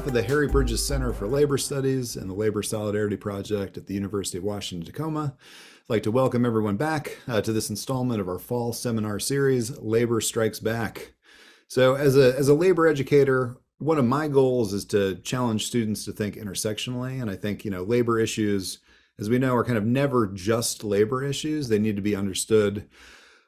behalf of the Harry Bridges Center for Labor Studies and the Labor Solidarity Project at the University of Washington Tacoma, I'd like to welcome everyone back uh, to this installment of our fall seminar series, Labor Strikes Back. So, as a, as a labor educator, one of my goals is to challenge students to think intersectionally. And I think, you know, labor issues, as we know, are kind of never just labor issues. They need to be understood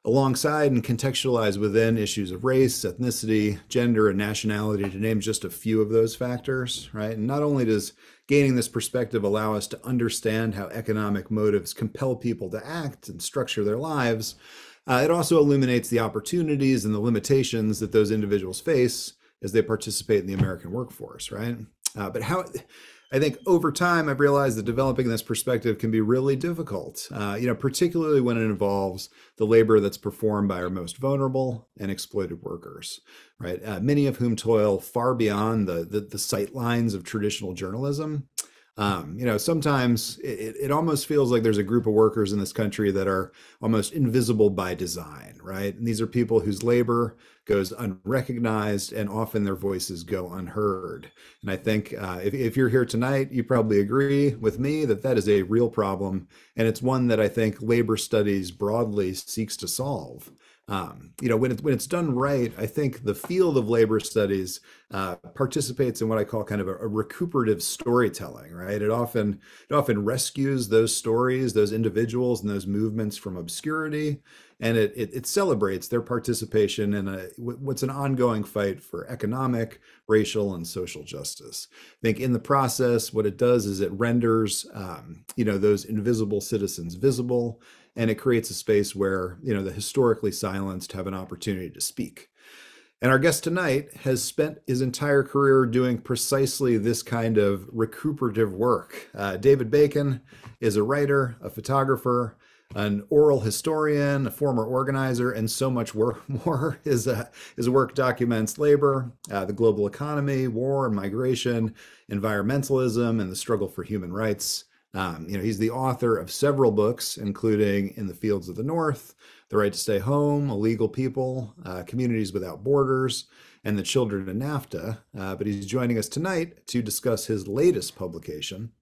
alongside and contextualized within issues of race, ethnicity, gender, and nationality, to name just a few of those factors, right? And not only does gaining this perspective allow us to understand how economic motives compel people to act and structure their lives, uh, it also illuminates the opportunities and the limitations that those individuals face as they participate in the American workforce, right? Uh, but how I think over time, I've realized that developing this perspective can be really difficult, uh, you know, particularly when it involves the labor that's performed by our most vulnerable and exploited workers, right? Uh, many of whom toil far beyond the, the, the sight lines of traditional journalism. Um, you know, sometimes it, it almost feels like there's a group of workers in this country that are almost invisible by design, right? And these are people whose labor goes unrecognized and often their voices go unheard. And I think uh, if, if you're here tonight, you probably agree with me that that is a real problem. And it's one that I think labor studies broadly seeks to solve. Um, you know, when it's when it's done right, I think the field of labor studies uh, participates in what I call kind of a, a, recuperative storytelling. Right? It often it often rescues those stories, those individuals, and those movements from obscurity, and it it, it celebrates their participation in a what's an ongoing fight for economic, racial, and social justice. I think in the process, what it does is it renders um, you know those invisible citizens visible and it creates a space where you know the historically silenced have an opportunity to speak and our guest tonight has spent his entire career doing precisely this kind of recuperative work uh, david bacon is a writer a photographer an oral historian, a former organizer, and so much work, more. His, uh, his work documents labor, uh, the global economy, war and migration, environmentalism, and the struggle for human rights. Um, you know, he's the author of several books, including In the Fields of the North, The Right to Stay Home, Illegal People, uh, Communities Without Borders, and The Children of NAFTA. Uh, but he's joining us tonight to discuss his latest publication,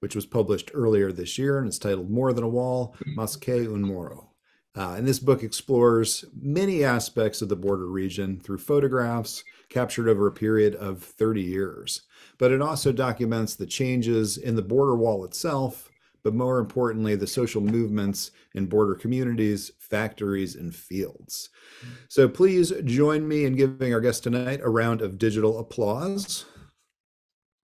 which was published earlier this year, and it's titled More Than a Wall, Mas que un Muro. Uh, and this book explores many aspects of the border region through photographs captured over a period of 30 years but it also documents the changes in the border wall itself, but more importantly, the social movements in border communities, factories, and fields. So please join me in giving our guest tonight a round of digital applause.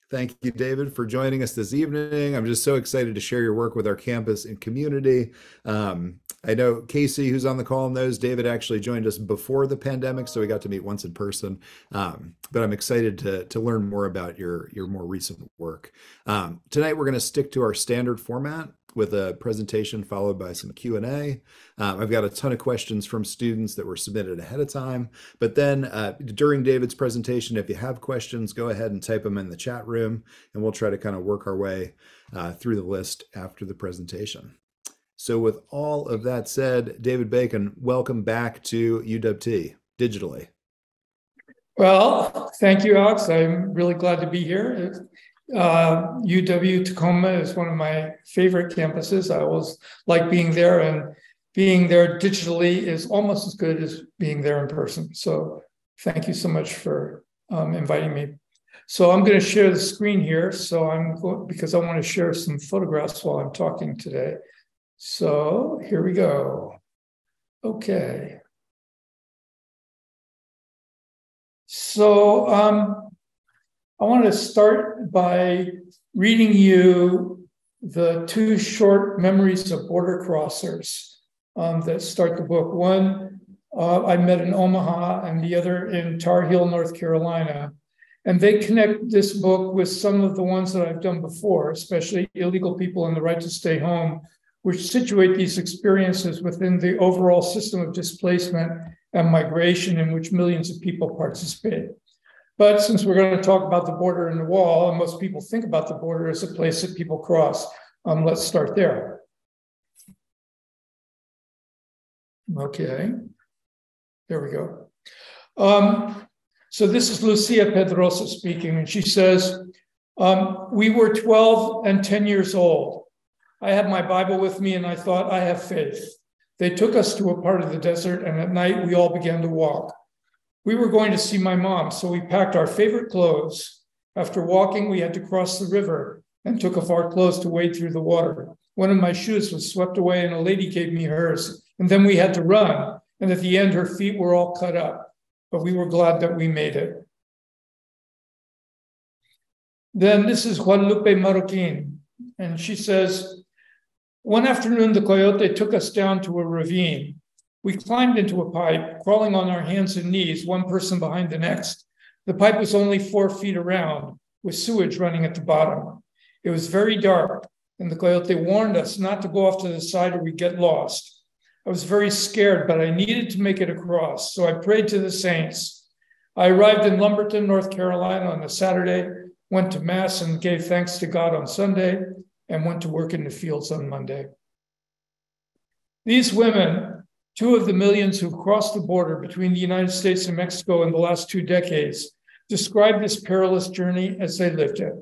Thank you, David, for joining us this evening. I'm just so excited to share your work with our campus and community. Um, I know Casey, who's on the call, knows David actually joined us before the pandemic, so we got to meet once in person. Um, but I'm excited to to learn more about your your more recent work. Um, tonight, we're going to stick to our standard format with a presentation followed by some Q&A. Um, I've got a ton of questions from students that were submitted ahead of time. But then uh, during David's presentation, if you have questions, go ahead and type them in the chat room, and we'll try to kind of work our way uh, through the list after the presentation. So with all of that said, David Bacon, welcome back to UWT digitally. Well, thank you, Alex. I'm really glad to be here. Uh, UW Tacoma is one of my favorite campuses. I always like being there, and being there digitally is almost as good as being there in person. So, thank you so much for um, inviting me. So, I'm going to share the screen here. So, I'm going because I want to share some photographs while I'm talking today. So, here we go. Okay. So, um, I want to start by reading you the two short memories of border crossers um, that start the book. One uh, I met in Omaha, and the other in Tar Heel, North Carolina. And they connect this book with some of the ones that I've done before, especially Illegal People and the Right to Stay Home, which situate these experiences within the overall system of displacement and migration in which millions of people participate. But since we're going to talk about the border and the wall, and most people think about the border as a place that people cross, um, let's start there. Okay, there we go. Um, so this is Lucia Pedrosa speaking, and she says, um, We were 12 and 10 years old. I had my Bible with me, and I thought, I have faith. They took us to a part of the desert, and at night we all began to walk. We were going to see my mom, so we packed our favorite clothes. After walking, we had to cross the river and took off our clothes to wade through the water. One of my shoes was swept away, and a lady gave me hers. And then we had to run. And at the end, her feet were all cut up, but we were glad that we made it. Then this is Guadalupe Marroquin, and she says, One afternoon, the coyote took us down to a ravine. We climbed into a pipe, crawling on our hands and knees, one person behind the next. The pipe was only four feet around, with sewage running at the bottom. It was very dark, and the coyote warned us not to go off to the side or we'd get lost. I was very scared, but I needed to make it across, so I prayed to the saints. I arrived in Lumberton, North Carolina on a Saturday, went to Mass and gave thanks to God on Sunday, and went to work in the fields on Monday. These women two of the millions who've crossed the border between the United States and Mexico in the last two decades describe this perilous journey as they lived it.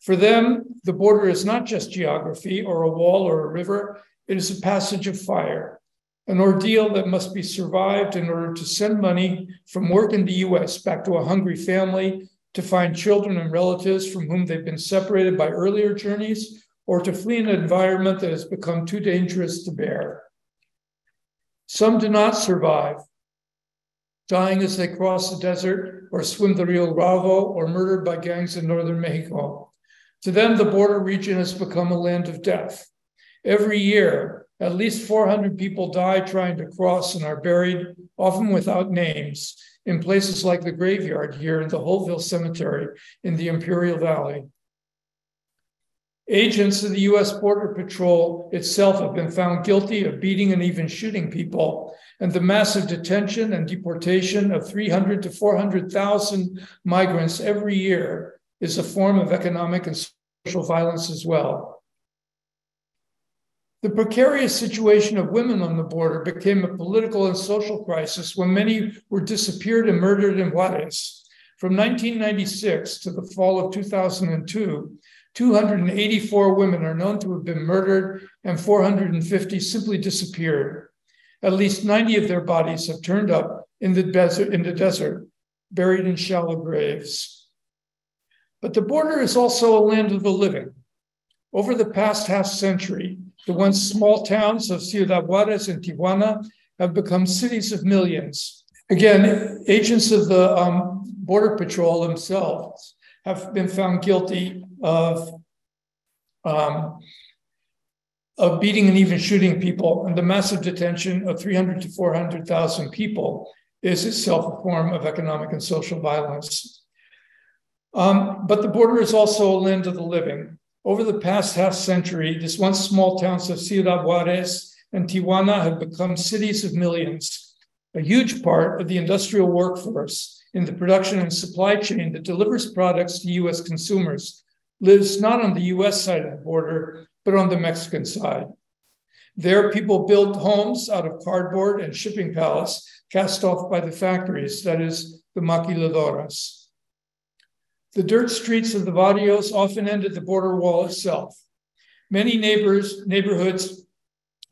For them, the border is not just geography or a wall or a river, it is a passage of fire, an ordeal that must be survived in order to send money from work in the US back to a hungry family, to find children and relatives from whom they've been separated by earlier journeys, or to flee an environment that has become too dangerous to bear. Some do not survive, dying as they cross the desert or swim the Rio Bravo or murdered by gangs in northern Mexico. To them, the border region has become a land of death. Every year, at least 400 people die trying to cross and are buried, often without names, in places like the graveyard here in the Holtville Cemetery in the Imperial Valley. Agents of the US Border Patrol itself have been found guilty of beating and even shooting people. And the massive detention and deportation of 300 to 400,000 migrants every year is a form of economic and social violence as well. The precarious situation of women on the border became a political and social crisis when many were disappeared and murdered in Juarez. From 1996 to the fall of 2002, 284 women are known to have been murdered, and 450 simply disappeared. At least 90 of their bodies have turned up in the desert, in the desert buried in shallow graves. But the border is also a land of the living. Over the past half century, the once small towns of Ciudad Juarez and Tijuana have become cities of millions. Again, agents of the um, Border Patrol themselves have been found guilty of um, of beating and even shooting people, and the massive detention of 300 to 400,000 people is itself a form of economic and social violence. Um, but the border is also a land of the living. Over the past half century, this once small towns of Ciudad Juarez and Tijuana have become cities of millions, a huge part of the industrial workforce in the production and supply chain that delivers products to US consumers lives not on the US side of the border, but on the Mexican side. There, people build homes out of cardboard and shipping pallets cast off by the factories, that is, the maquiladoras. The dirt streets of the barrios often end at the border wall itself. Many neighbors, neighborhoods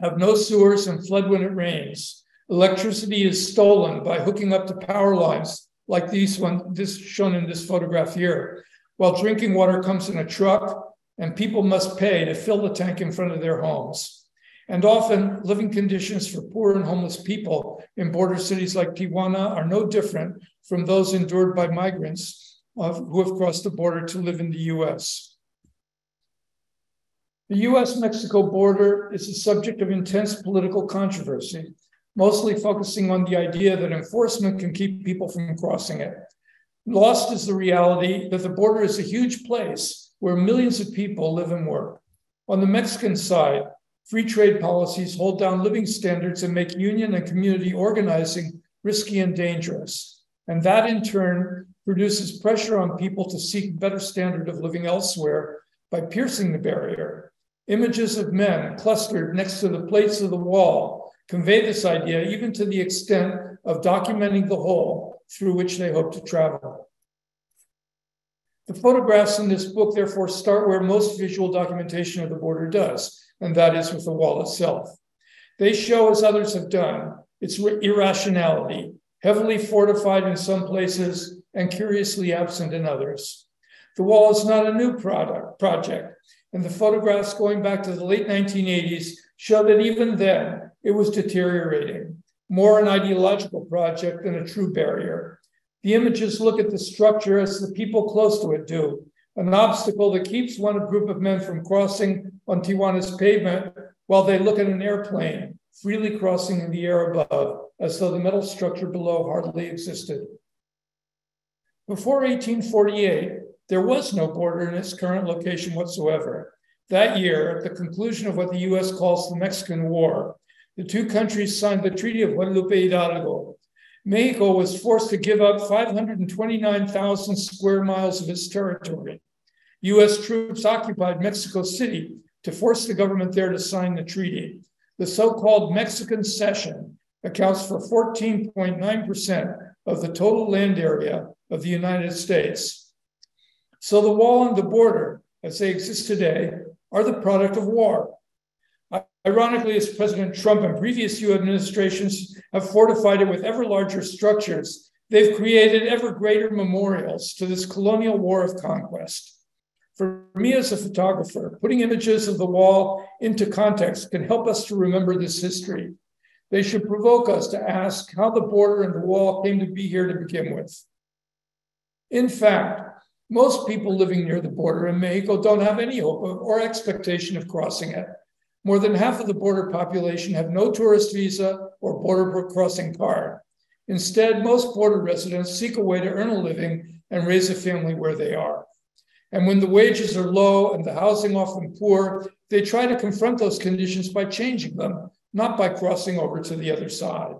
have no sewers and flood when it rains. Electricity is stolen by hooking up to power lines like these one, this shown in this photograph here, while drinking water comes in a truck and people must pay to fill the tank in front of their homes. And often, living conditions for poor and homeless people in border cities like Tijuana are no different from those endured by migrants who have crossed the border to live in the US. The US Mexico border is a subject of intense political controversy, mostly focusing on the idea that enforcement can keep people from crossing it. Lost is the reality that the border is a huge place where millions of people live and work. On the Mexican side, free trade policies hold down living standards and make union and community organizing risky and dangerous. And that in turn produces pressure on people to seek better standard of living elsewhere by piercing the barrier. Images of men clustered next to the plates of the wall convey this idea even to the extent of documenting the hole through which they hope to travel. The photographs in this book, therefore, start where most visual documentation of the border does, and that is with the wall itself. They show, as others have done, its irrationality, heavily fortified in some places and curiously absent in others. The wall is not a new product, project, and the photographs going back to the late 1980s show that even then it was deteriorating, more an ideological project than a true barrier. The images look at the structure as the people close to it do, an obstacle that keeps one group of men from crossing on Tijuana's pavement while they look at an airplane freely crossing in the air above, as though the metal structure below hardly existed. Before 1848, there was no border in its current location whatsoever. That year, at the conclusion of what the US calls the Mexican War, the two countries signed the Treaty of Guadalupe Hidalgo. Mexico was forced to give up 529,000 square miles of its territory. US troops occupied Mexico City to force the government there to sign the treaty. The so called Mexican cession accounts for 14.9% of the total land area of the United States. So the wall and the border, as they exist today, are the product of war. Ironically, as President Trump and previous U administrations have fortified it with ever larger structures, they've created ever greater memorials to this colonial war of conquest. For me as a photographer, putting images of the wall into context can help us to remember this history. They should provoke us to ask how the border and the wall came to be here to begin with. In fact, most people living near the border in Mexico don't have any hope or expectation of crossing it. More than half of the border population have no tourist visa or border crossing card. Instead, most border residents seek a way to earn a living and raise a family where they are. And when the wages are low and the housing often poor, they try to confront those conditions by changing them, not by crossing over to the other side.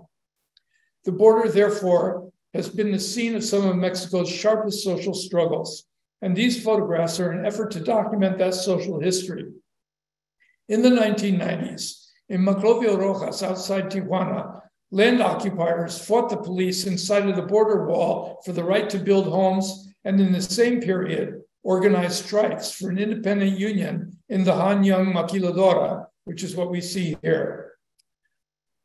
The border, therefore, has been the scene of some of Mexico's sharpest social struggles. And these photographs are an effort to document that social history. In the 1990s, in Maclovio Rojas outside Tijuana, land occupiers fought the police inside of the border wall for the right to build homes, and in the same period, organized strikes for an independent union in the Han Young Maquiladora, which is what we see here.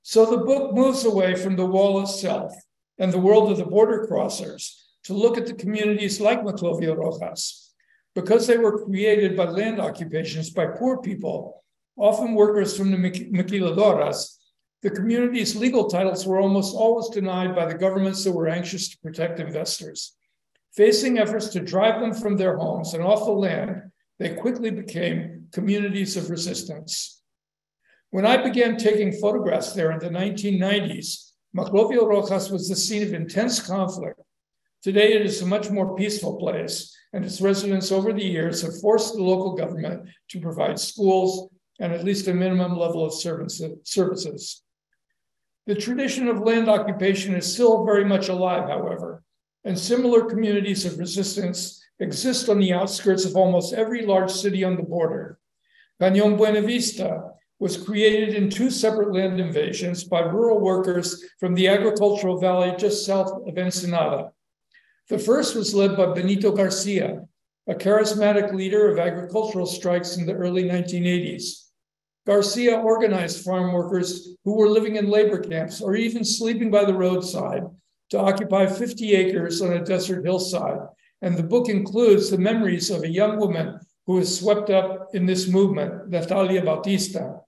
So the book moves away from the wall itself and the world of the border crossers to look at the communities like Maclovio Rojas. Because they were created by land occupations by poor people, often workers from the maquiladoras, the community's legal titles were almost always denied by the governments that were anxious to protect investors. Facing efforts to drive them from their homes and off the land, they quickly became communities of resistance. When I began taking photographs there in the 1990s, Maclovio Rojas was the scene of intense conflict. Today, it is a much more peaceful place, and its residents over the years have forced the local government to provide schools and at least a minimum level of services. The tradition of land occupation is still very much alive, however, and similar communities of resistance exist on the outskirts of almost every large city on the border. Cañon Buenavista was created in two separate land invasions by rural workers from the agricultural valley just south of Ensenada. The first was led by Benito Garcia, a charismatic leader of agricultural strikes in the early 1980s. Garcia organized farm workers who were living in labor camps or even sleeping by the roadside to occupy 50 acres on a desert hillside. And the book includes the memories of a young woman who was swept up in this movement, Natalia Bautista.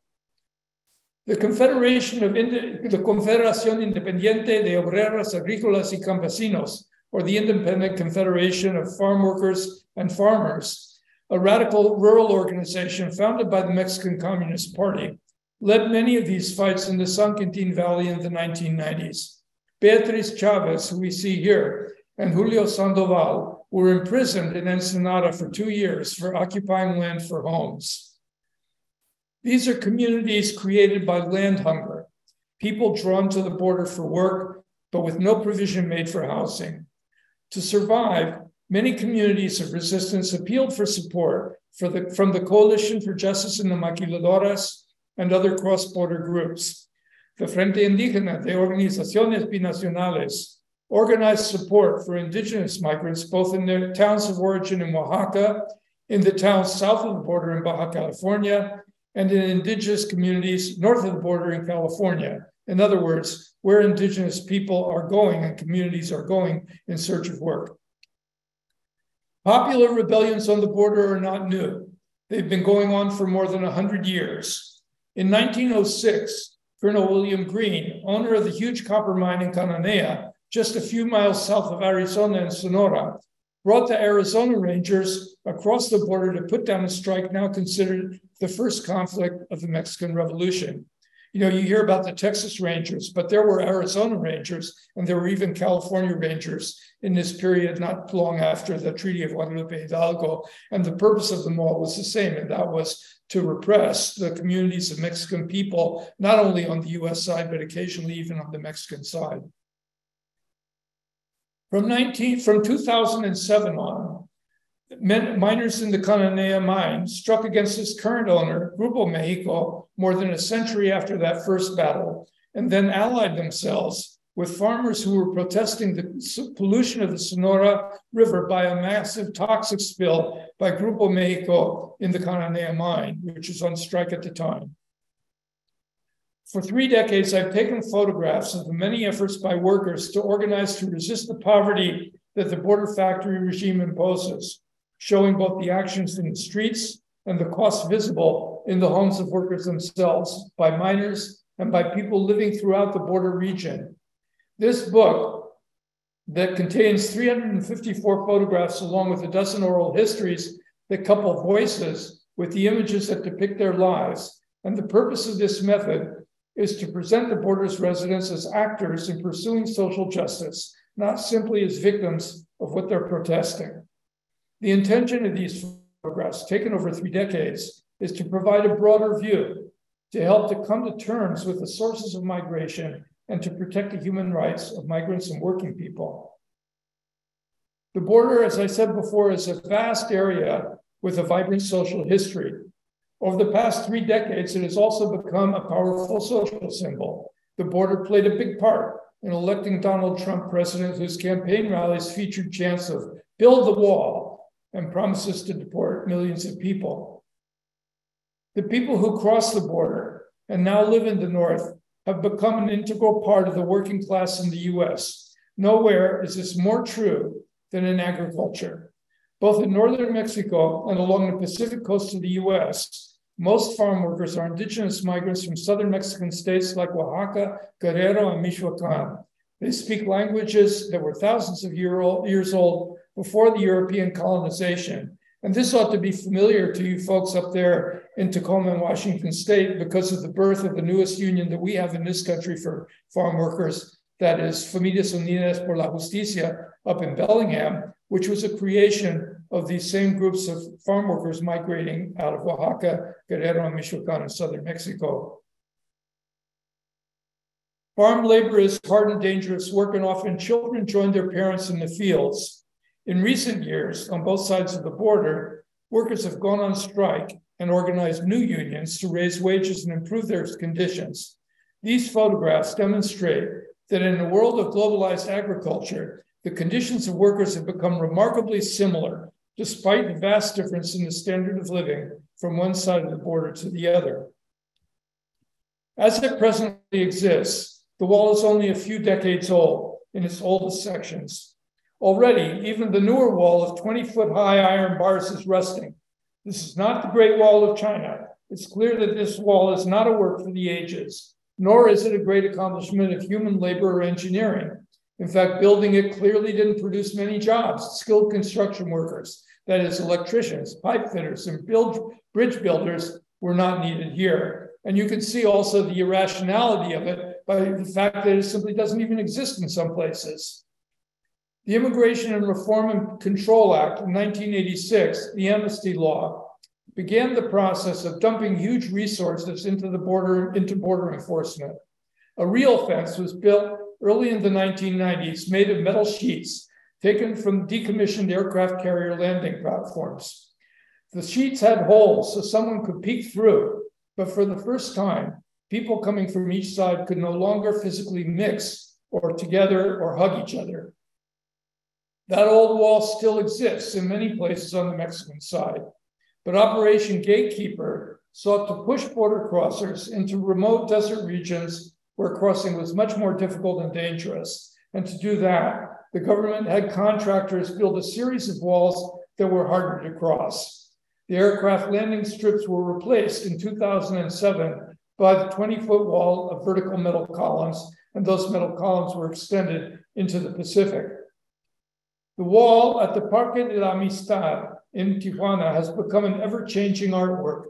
The Confederation of Indi- the Confederación Independiente de Obreras Agrícolas y Campesinos, or the Independent Confederation of Farm Workers and Farmers, a radical rural organization founded by the Mexican Communist Party, led many of these fights in the San Quintin Valley in the 1990s. Beatriz Chavez, who we see here, and Julio Sandoval were imprisoned in Ensenada for two years for occupying land for homes. These are communities created by land hunger, people drawn to the border for work, but with no provision made for housing. To survive, many communities of resistance appealed for support for the, from the Coalition for Justice in the Maquiladoras and other cross border groups. The Frente Indígena de Organizaciones Binacionales organized support for indigenous migrants both in their towns of origin in Oaxaca, in the towns south of the border in Baja California, and in indigenous communities north of the border in California. In other words, where indigenous people are going and communities are going in search of work. Popular rebellions on the border are not new. They've been going on for more than 100 years. In 1906, Colonel William Greene, owner of the huge copper mine in Cananea, just a few miles south of Arizona and Sonora, brought the Arizona Rangers across the border to put down a strike now considered the first conflict of the Mexican Revolution. You know, you hear about the Texas Rangers, but there were Arizona Rangers and there were even California Rangers in this period, not long after the Treaty of Guadalupe Hidalgo. And the purpose of them all was the same, and that was to repress the communities of Mexican people, not only on the US side, but occasionally even on the Mexican side. From 19, from 2007 on, miners in the Cananea mine struck against its current owner, Grupo Mexico, more than a century after that first battle, and then allied themselves with farmers who were protesting the pollution of the Sonora River by a massive toxic spill by Grupo Mexico in the Cananea mine, which was on strike at the time. For three decades, I've taken photographs of the many efforts by workers to organize to resist the poverty that the border factory regime imposes, showing both the actions in the streets and the costs visible in the homes of workers themselves by miners and by people living throughout the border region. This book, that contains 354 photographs along with a dozen oral histories that couple voices with the images that depict their lives. And the purpose of this method is to present the border's residents as actors in pursuing social justice, not simply as victims of what they're protesting. The intention of these photographs, taken over three decades, is to provide a broader view, to help to come to terms with the sources of migration and to protect the human rights of migrants and working people. The border, as I said before, is a vast area with a vibrant social history. Over the past three decades, it has also become a powerful social symbol. The border played a big part in electing Donald Trump president, whose campaign rallies featured chants of build the wall and promises to deport millions of people. The people who crossed the border and now live in the North have become an integral part of the working class in the US. Nowhere is this more true than in agriculture. Both in northern Mexico and along the Pacific coast of the US, most farm workers are indigenous migrants from southern Mexican states like Oaxaca, Guerrero, and Michoacan. They speak languages that were thousands of year old, years old before the European colonization. And this ought to be familiar to you folks up there in Tacoma and Washington State because of the birth of the newest union that we have in this country for farm workers, that is Familias Unidas por la Justicia up in Bellingham, which was a creation of these same groups of farm workers migrating out of Oaxaca, Guerrero, and Michoacan in southern Mexico. Farm labor is hard and dangerous work, and often children join their parents in the fields. In recent years, on both sides of the border, workers have gone on strike and organized new unions to raise wages and improve their conditions. These photographs demonstrate that in a world of globalized agriculture, the conditions of workers have become remarkably similar, despite the vast difference in the standard of living from one side of the border to the other. As it presently exists, the wall is only a few decades old in its oldest sections. Already, even the newer wall of 20 foot high iron bars is rusting. This is not the Great Wall of China. It's clear that this wall is not a work for the ages, nor is it a great accomplishment of human labor or engineering. In fact, building it clearly didn't produce many jobs. Skilled construction workers, that is, electricians, pipe fitters, and build, bridge builders were not needed here. And you can see also the irrationality of it by the fact that it simply doesn't even exist in some places. The Immigration and Reform and Control Act of 1986, the amnesty law, began the process of dumping huge resources into the border into border enforcement. A real fence was built early in the 1990s made of metal sheets taken from decommissioned aircraft carrier landing platforms. The sheets had holes so someone could peek through, but for the first time, people coming from each side could no longer physically mix or together or hug each other. That old wall still exists in many places on the Mexican side, but Operation Gatekeeper sought to push border crossers into remote desert regions where crossing was much more difficult and dangerous. And to do that, the government had contractors build a series of walls that were harder to cross. The aircraft landing strips were replaced in 2007 by the 20 foot wall of vertical metal columns, and those metal columns were extended into the Pacific. The wall at the Parque de la Amistad in Tijuana has become an ever changing artwork.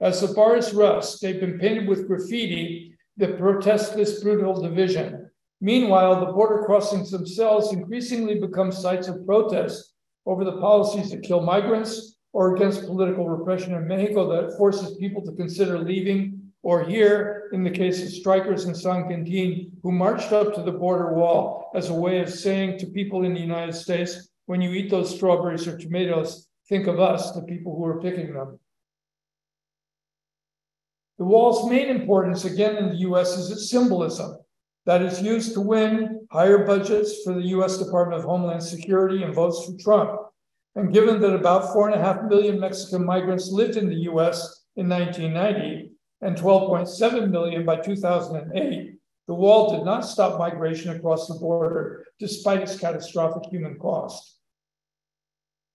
As the bars rust, they've been painted with graffiti that protest this brutal division. Meanwhile, the border crossings themselves increasingly become sites of protest over the policies that kill migrants or against political repression in Mexico that forces people to consider leaving, or here, in the case of strikers in San Quintin, who marched up to the border wall as a way of saying to people in the United States, when you eat those strawberries or tomatoes, think of us, the people who are picking them. The wall's main importance, again in the US, is its symbolism that is used to win higher budgets for the US Department of Homeland Security and votes for Trump. And given that about four and a half million Mexican migrants lived in the US in 1990 and 12.7 million by 2008, the wall did not stop migration across the border despite its catastrophic human cost.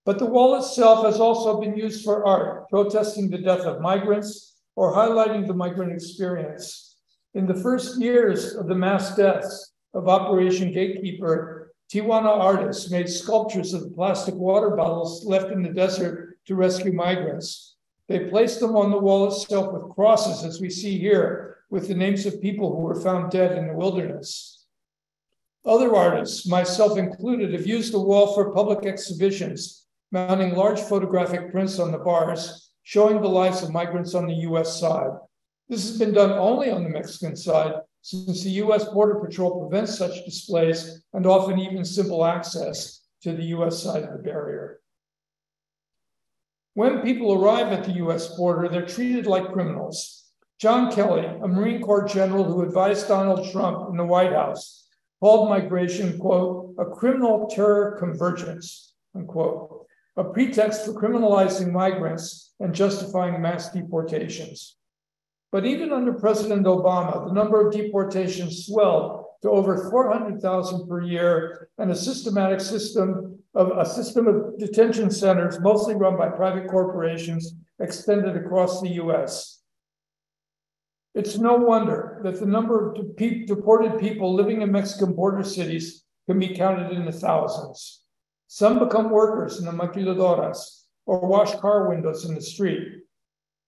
But the wall itself has also been used for art, protesting the death of migrants or highlighting the migrant experience. In the first years of the mass deaths of Operation Gatekeeper, Tijuana artists made sculptures of the plastic water bottles left in the desert to rescue migrants. They placed them on the wall itself with crosses, as we see here, with the names of people who were found dead in the wilderness. Other artists, myself included, have used the wall for public exhibitions, mounting large photographic prints on the bars, showing the lives of migrants on the US side. This has been done only on the Mexican side, since the US Border Patrol prevents such displays and often even simple access to the US side of the barrier. When people arrive at the US border, they're treated like criminals. John Kelly, a Marine Corps general who advised Donald Trump in the White House, called migration, quote, a criminal terror convergence, unquote, a pretext for criminalizing migrants and justifying mass deportations. But even under President Obama, the number of deportations swelled to over 400,000 per year and a systematic system of a system of detention centers, mostly run by private corporations, extended across the US. It's no wonder that the number of deported people living in Mexican border cities can be counted in the thousands. Some become workers in the maquiladoras or wash car windows in the street.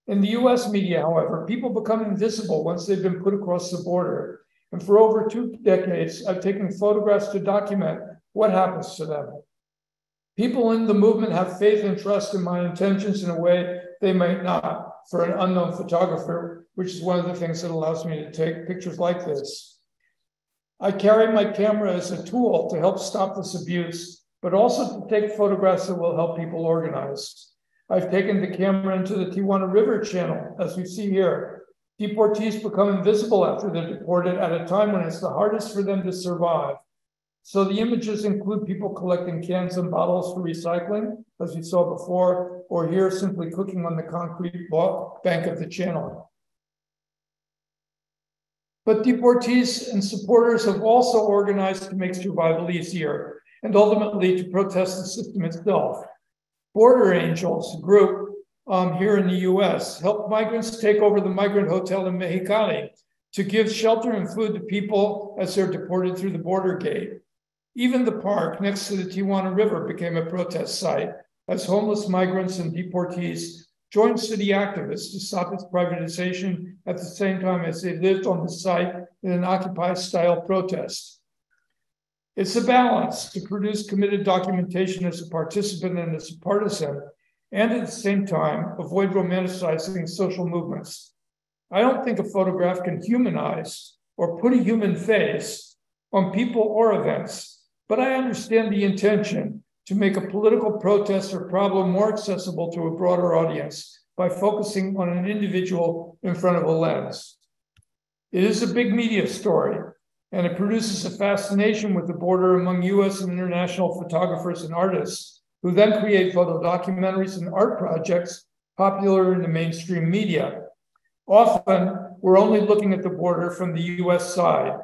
In the US media, however, people become invisible once they've been put across the border. And for over two decades, I've taken photographs to document what happens to them. People in the movement have faith and trust in my intentions in a way they might not for an unknown photographer, which is one of the things that allows me to take pictures like this. I carry my camera as a tool to help stop this abuse, but also to take photographs that will help people organize. I've taken the camera into the Tijuana River channel, as we see here. Deportees become invisible after they're deported at a time when it's the hardest for them to survive. So the images include people collecting cans and bottles for recycling, as we saw before, or here simply cooking on the concrete bank of the channel. But deportees and supporters have also organized to make survival easier and ultimately to protest the system itself. Border Angels a group um, here in the US helped migrants take over the migrant hotel in Mexicali to give shelter and food to people as they're deported through the border gate. Even the park next to the Tijuana River became a protest site as homeless migrants and deportees joined city activists to stop its privatization at the same time as they lived on the site in an Occupy style protest. It's a balance to produce committed documentation as a participant and as a partisan, and at the same time avoid romanticizing social movements. I don't think a photograph can humanize or put a human face on people or events but I understand the intention to make a political protest or problem more accessible to a broader audience by focusing on an individual in front of a lens. It is a big media story, and it produces a fascination with the border among US and international photographers and artists who then create photo documentaries and art projects popular in the mainstream media. Often, we're only looking at the border from the US side,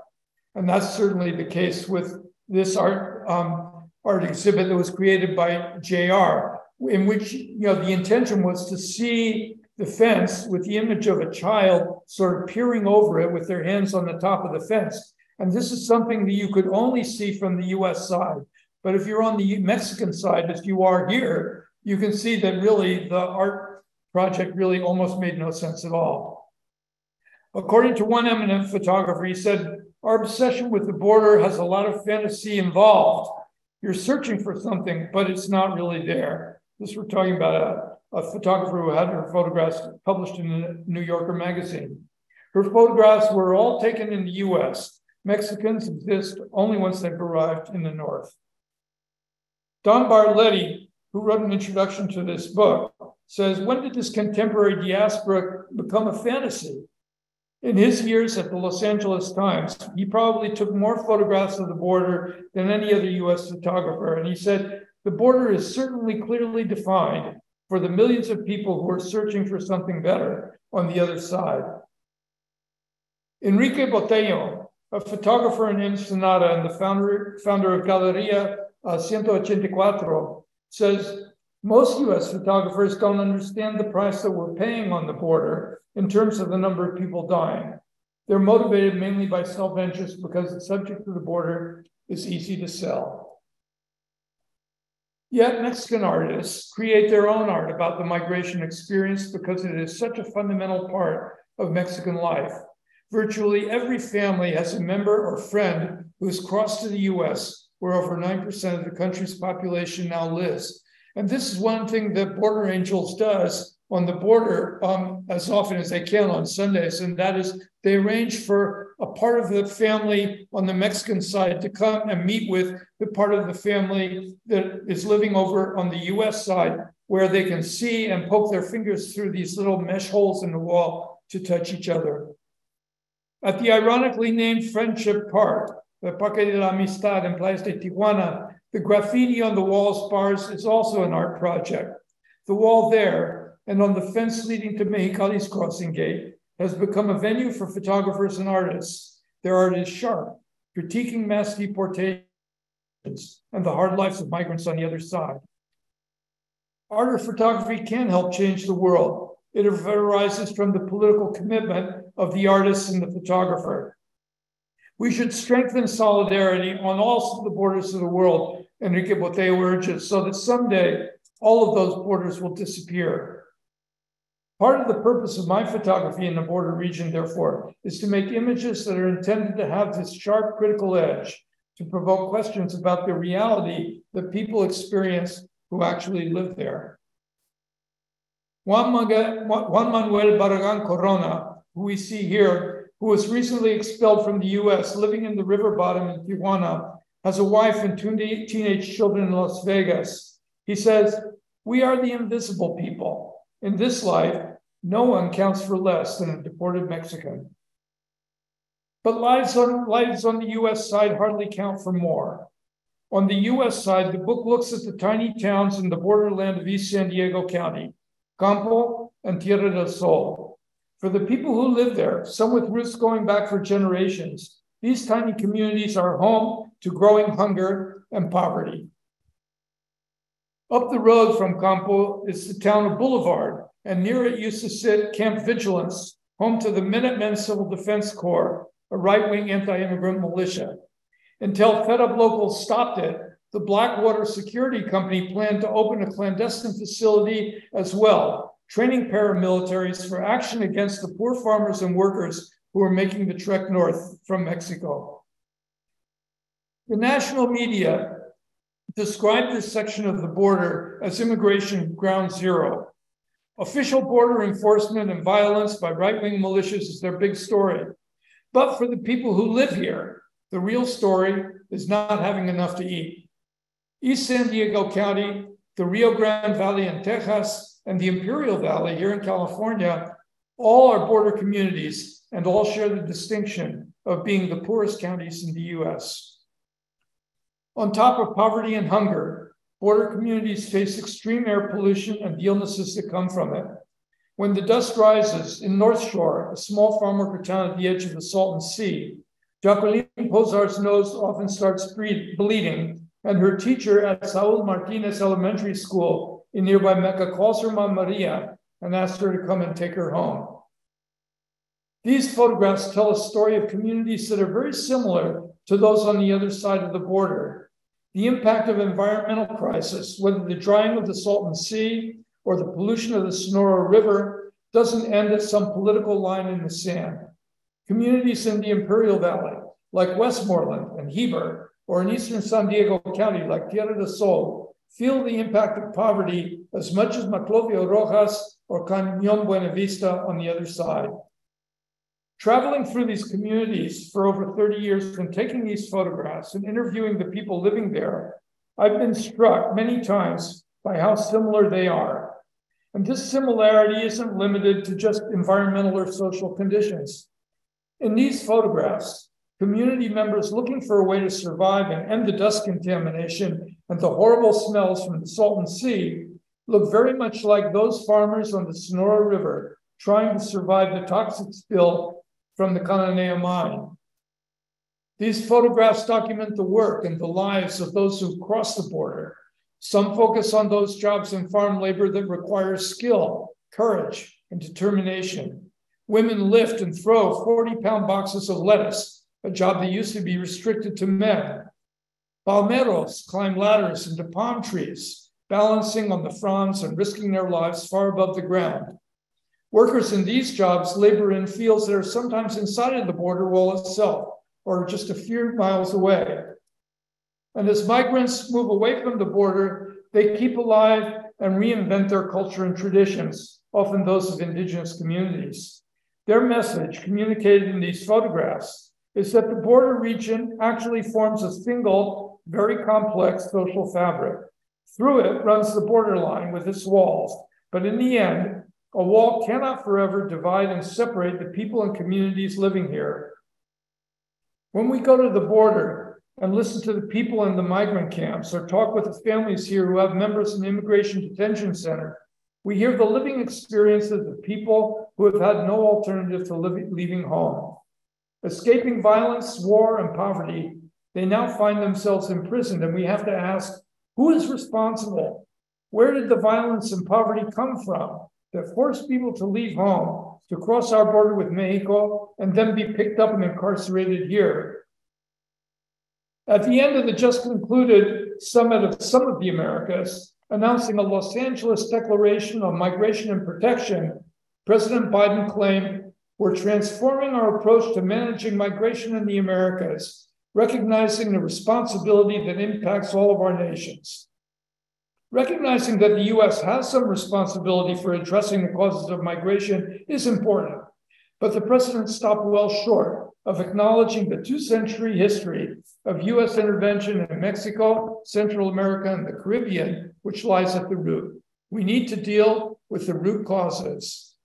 and that's certainly the case with this art, um, art exhibit that was created by JR, in which you know the intention was to see the fence with the image of a child sort of peering over it with their hands on the top of the fence. And this is something that you could only see from the US side. But if you're on the Mexican side, as you are here, you can see that really the art project really almost made no sense at all. According to one eminent photographer, he said, Our obsession with the border has a lot of fantasy involved. You're searching for something, but it's not really there. This we're talking about a, a photographer who had her photographs published in the New Yorker magazine. Her photographs were all taken in the US. Mexicans exist only once they've arrived in the North. Don Bartletti, who wrote an introduction to this book, says, When did this contemporary diaspora become a fantasy? In his years at the Los Angeles Times, he probably took more photographs of the border than any other US photographer. And he said, The border is certainly clearly defined for the millions of people who are searching for something better on the other side. Enrique Botello, a photographer in Ensenada and the founder, founder of Galeria uh, 184, says most US photographers don't understand the price that we're paying on the border in terms of the number of people dying. They're motivated mainly by self interest because the subject of the border is easy to sell. Yet, Mexican artists create their own art about the migration experience because it is such a fundamental part of Mexican life. Virtually every family has a member or friend who has crossed to the US, where over 9% of the country's population now lives, and this is one thing that Border Angels does on the border um, as often as they can on Sundays, and that is they arrange for a part of the family on the Mexican side to come and meet with the part of the family that is living over on the US side, where they can see and poke their fingers through these little mesh holes in the wall to touch each other. At the ironically named Friendship Park, the Parque de la Amistad in Playas de Tijuana, the graffiti on the wall's bars is also an art project. The wall there and on the fence leading to Mexicali's crossing gate has become a venue for photographers and artists. Their art is sharp, critiquing mass deportations and the hard lives of migrants on the other side. Art or photography can help change the world. It arises from the political commitment of the artist and the photographer. We should strengthen solidarity on all the borders of the world, Enrique Botello urges, so that someday all of those borders will disappear. Part of the purpose of my photography in the border region, therefore, is to make images that are intended to have this sharp critical edge to provoke questions about the reality that people experience who actually live there. Juan, Manuel Barragan Corona, who we see here, who was recently expelled from the US, living in the river bottom in Tijuana, has a wife and two teenage children in Las Vegas. He says, We are the invisible people. In this life, no one counts for less than a deported Mexican. But lives on, lives on the US side hardly count for more. On the US side, the book looks at the tiny towns in the borderland of East San Diego County, Campo and Tierra del Sol. For the people who live there, some with roots going back for generations, these tiny communities are home to growing hunger and poverty. Up the road from Campo is the town of Boulevard, and near it used to sit Camp Vigilance, home to the Minutemen Civil Defense Corps, a right wing anti immigrant militia. Until fed up locals stopped it, the Blackwater Security Company planned to open a clandestine facility as well, training paramilitaries for action against the poor farmers and workers who were making the trek north from Mexico. The national media described this section of the border as immigration ground zero. Official border enforcement and violence by right wing militias is their big story. But for the people who live here, The real story is not having enough to eat. East San Diego County, the Rio Grande Valley in Texas, and the Imperial Valley here in California all are border communities and all share the distinction of being the poorest counties in the US. On top of poverty and hunger, border communities face extreme air pollution and the illnesses that come from it. When the dust rises in North Shore, a small farm worker town at the edge of the Salton Sea, Jacqueline Posar's nose often starts bleeding, and her teacher at Saul Martinez Elementary School in nearby Mecca calls her Mom Maria and asks her to come and take her home. These photographs tell a story of communities that are very similar to those on the other side of the border. The impact of environmental crisis, whether the drying of the Salton Sea or the pollution of the Sonora River, doesn't end at some political line in the sand. Communities in the Imperial Valley, like Westmoreland and Heber, or in eastern San Diego County, like Tierra del Sol, feel the impact of poverty as much as Maclovio Rojas or Cañon Buenavista on the other side. Traveling through these communities for over 30 years and taking these photographs and interviewing the people living there, I've been struck many times by how similar they are. And this similarity isn't limited to just environmental or social conditions. In these photographs, community members looking for a way to survive and end the dust contamination and the horrible smells from the Salton Sea look very much like those farmers on the Sonora River trying to survive the toxic spill from the Cananea mine. These photographs document the work and the lives of those who cross the border. Some focus on those jobs in farm labor that require skill, courage, and determination. Women lift and throw 40 pound boxes of lettuce, a job that used to be restricted to men. Palmeros climb ladders into palm trees, balancing on the fronds and risking their lives far above the ground. Workers in these jobs labor in fields that are sometimes inside of the border wall itself or just a few miles away. And as migrants move away from the border, they keep alive and reinvent their culture and traditions, often those of indigenous communities. Their message, communicated in these photographs, is that the border region actually forms a single, very complex social fabric. Through it runs the borderline with its walls, but in the end, a wall cannot forever divide and separate the people and communities living here. When we go to the border and listen to the people in the migrant camps or talk with the families here who have members in the Immigration Detention Center, we hear the living experiences of people who have had no alternative to living, leaving home. Escaping violence, war, and poverty, they now find themselves imprisoned, and we have to ask who is responsible? Where did the violence and poverty come from? That force people to leave home to cross our border with Mexico and then be picked up and incarcerated here. At the end of the just concluded summit of some of the Americas, announcing a Los Angeles Declaration on Migration and Protection, President Biden claimed, We're transforming our approach to managing migration in the Americas, recognizing the responsibility that impacts all of our nations. Recognizing that the US has some responsibility for addressing the causes of migration is important, but the president stopped well short of acknowledging the two century history of US intervention in Mexico, Central America, and the Caribbean, which lies at the root. We need to deal with the root causes.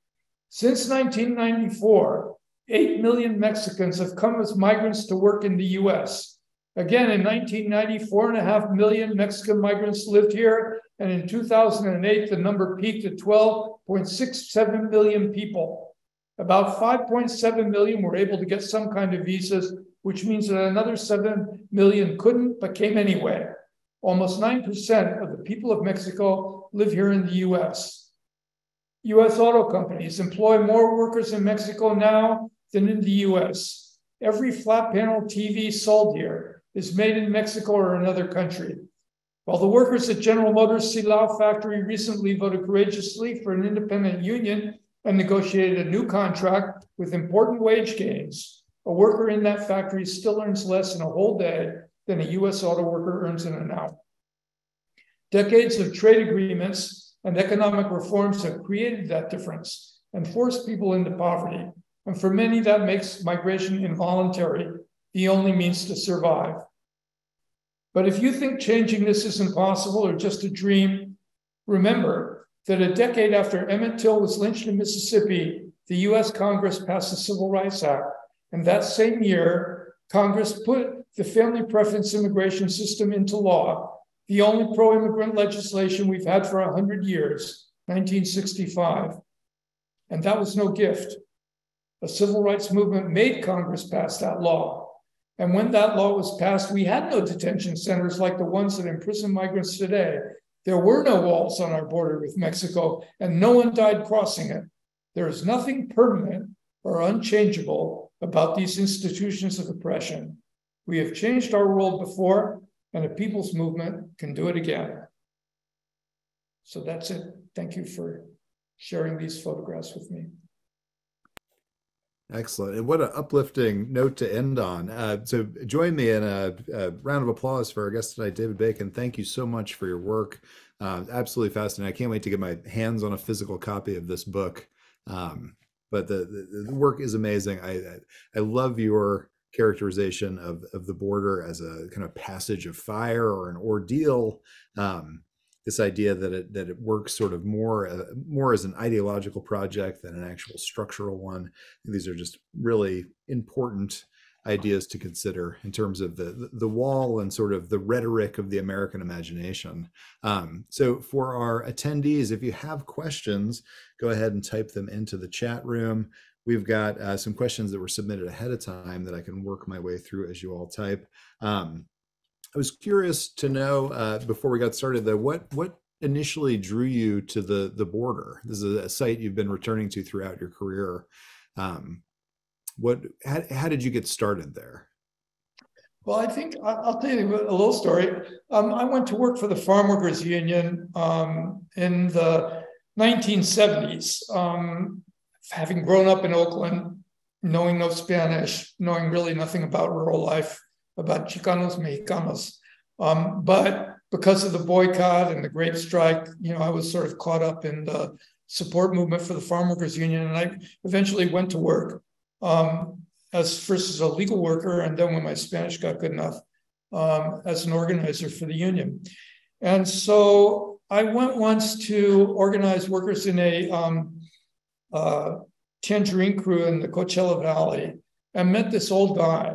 Since 1994, 8 million Mexicans have come as migrants to work in the US. Again, in 1990, four and a half million Mexican migrants lived here. And in 2008, the number peaked at 12.67 million people. About 5.7 million were able to get some kind of visas, which means that another 7 million couldn't, but came anyway. Almost 9% of the people of Mexico live here in the US. US auto companies employ more workers in Mexico now than in the US. Every flat panel TV sold here is made in Mexico or another country. While the workers at General Motors Silao factory recently voted courageously for an independent union and negotiated a new contract with important wage gains, a worker in that factory still earns less in a whole day than a US auto worker earns in an hour. Decades of trade agreements and economic reforms have created that difference and forced people into poverty. And for many, that makes migration involuntary the only means to survive. But if you think changing this is impossible or just a dream, remember that a decade after Emmett Till was lynched in Mississippi, the US Congress passed the Civil Rights Act. And that same year, Congress put the family preference immigration system into law, the only pro immigrant legislation we've had for 100 years, 1965. And that was no gift. A civil rights movement made Congress pass that law. And when that law was passed, we had no detention centers like the ones that imprison migrants today. There were no walls on our border with Mexico, and no one died crossing it. There is nothing permanent or unchangeable about these institutions of oppression. We have changed our world before, and a people's movement can do it again. So that's it. Thank you for sharing these photographs with me. Excellent. And what an uplifting note to end on. Uh, so join me in a, a, round of applause for our guest tonight, David Bacon. Thank you so much for your work. Uh, absolutely fascinating. I can't wait to get my hands on a physical copy of this book. Um, but the, the, the, work is amazing. I, I, love your characterization of, of the border as a kind of passage of fire or an ordeal. Um, this idea that it that it works sort of more uh, more as an ideological project than an actual structural one. These are just really important ideas to consider in terms of the the wall and sort of the rhetoric of the American imagination. Um, so for our attendees, if you have questions, go ahead and type them into the chat room. We've got uh, some questions that were submitted ahead of time that I can work my way through as you all type. Um, I was curious to know uh, before we got started though, what what initially drew you to the the border? This is a site you've been returning to throughout your career. Um, what how, how did you get started there? Well, I think I'll tell you a little story. Um, I went to work for the Farm Workers Union um, in the 1970s. Um, having grown up in Oakland, knowing no Spanish, knowing really nothing about rural life, about Chicanos, Mexicanos. Um, but because of the boycott and the grape strike, you know, I was sort of caught up in the support movement for the Farm Workers Union, and I eventually went to work um, as first as a legal worker, and then when my Spanish got good enough, um, as an organizer for the union. And so I went once to organize workers in a um, uh, tangerine crew in the Coachella Valley, and met this old guy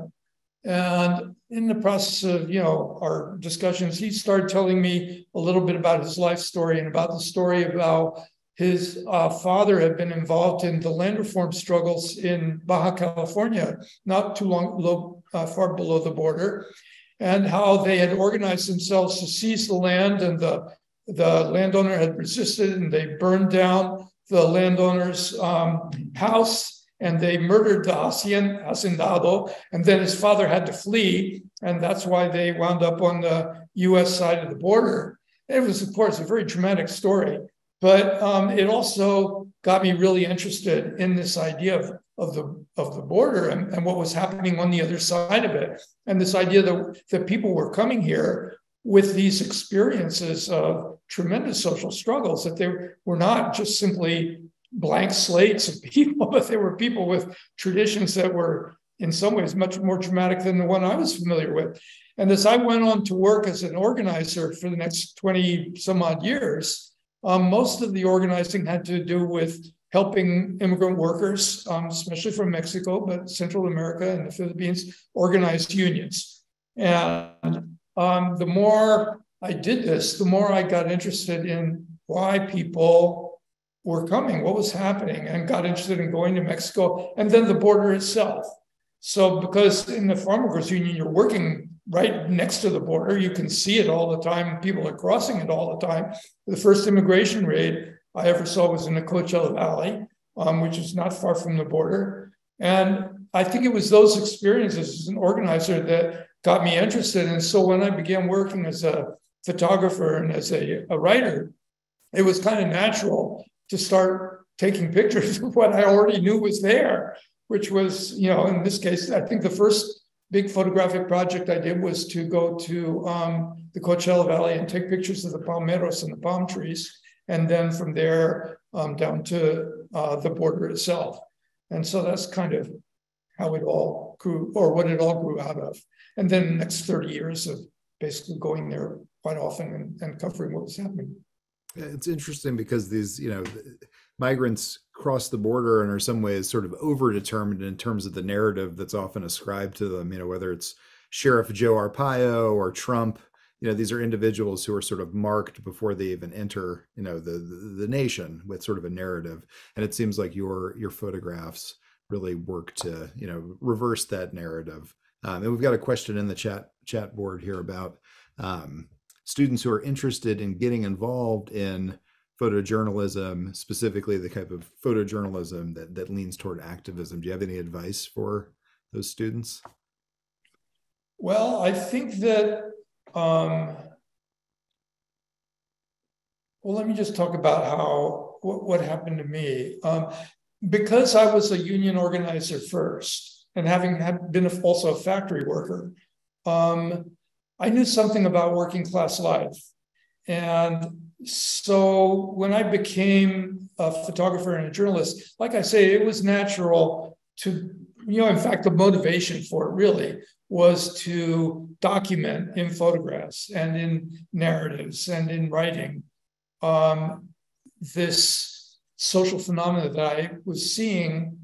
and in the process of you know our discussions, he started telling me a little bit about his life story and about the story of how his uh, father had been involved in the land reform struggles in Baja California, not too long, low, uh, far below the border, and how they had organized themselves to seize the land, and the the landowner had resisted, and they burned down the landowner's um, house and they murdered the hacendado, and then his father had to flee, and that's why they wound up on the U.S. side of the border. It was, of course, a very dramatic story, but um, it also got me really interested in this idea of, of the of the border and, and what was happening on the other side of it, and this idea that that people were coming here with these experiences of tremendous social struggles that they were not just simply blank slates of people, but they were people with traditions that were in some ways much more dramatic than the one I was familiar with. And as I went on to work as an organizer for the next 20 some odd years, um, most of the organizing had to do with helping immigrant workers, um, especially from Mexico, but Central America and the Philippines, organize unions. And um, the more I did this, the more I got interested in why people were coming, what was happening, and got interested in going to Mexico and then the border itself. So, because in the Farm Workers Union, you're working right next to the border, you can see it all the time. People are crossing it all the time. The first immigration raid I ever saw was in the Coachella Valley, um, which is not far from the border. And I think it was those experiences as an organizer that got me interested. And so when I began working as a photographer and as a, a writer, it was kind of natural to start taking pictures of what I already knew was there, which was, you know, in this case, I think the first big photographic project I did was to go to um, the Coachella Valley and take pictures of the palmeros and the palm trees, and then from there um, down to uh, the border itself. And so that's kind of how it all grew or what it all grew out of. And then the next 30 years of basically going there quite often and, and covering what was happening. It's interesting because these, you know, migrants cross the border and are some ways sort of overdetermined in terms of the narrative that's often ascribed to them, you know, whether it's Sheriff Joe Arpaio or Trump, you know, these are individuals who are sort of marked before they even enter, you know, the, the, the nation with sort of a narrative. And it seems like your your photographs really work to, you know, reverse that narrative. Um, and we've got a question in the chat chat board here about um, students who are interested in getting involved in photojournalism, specifically the type of photojournalism that, that leans toward activism. Do you have any advice for those students? Well, I think that, um, well, let me just talk about how, what, what happened to me. Um, because I was a union organizer first, and having had been also a factory worker, um, I knew something about working class life. And so when I became a photographer and a journalist, like I say, it was natural to, you know, in fact, the motivation for it really was to document in photographs and in narratives and in writing um, this social phenomena that I was seeing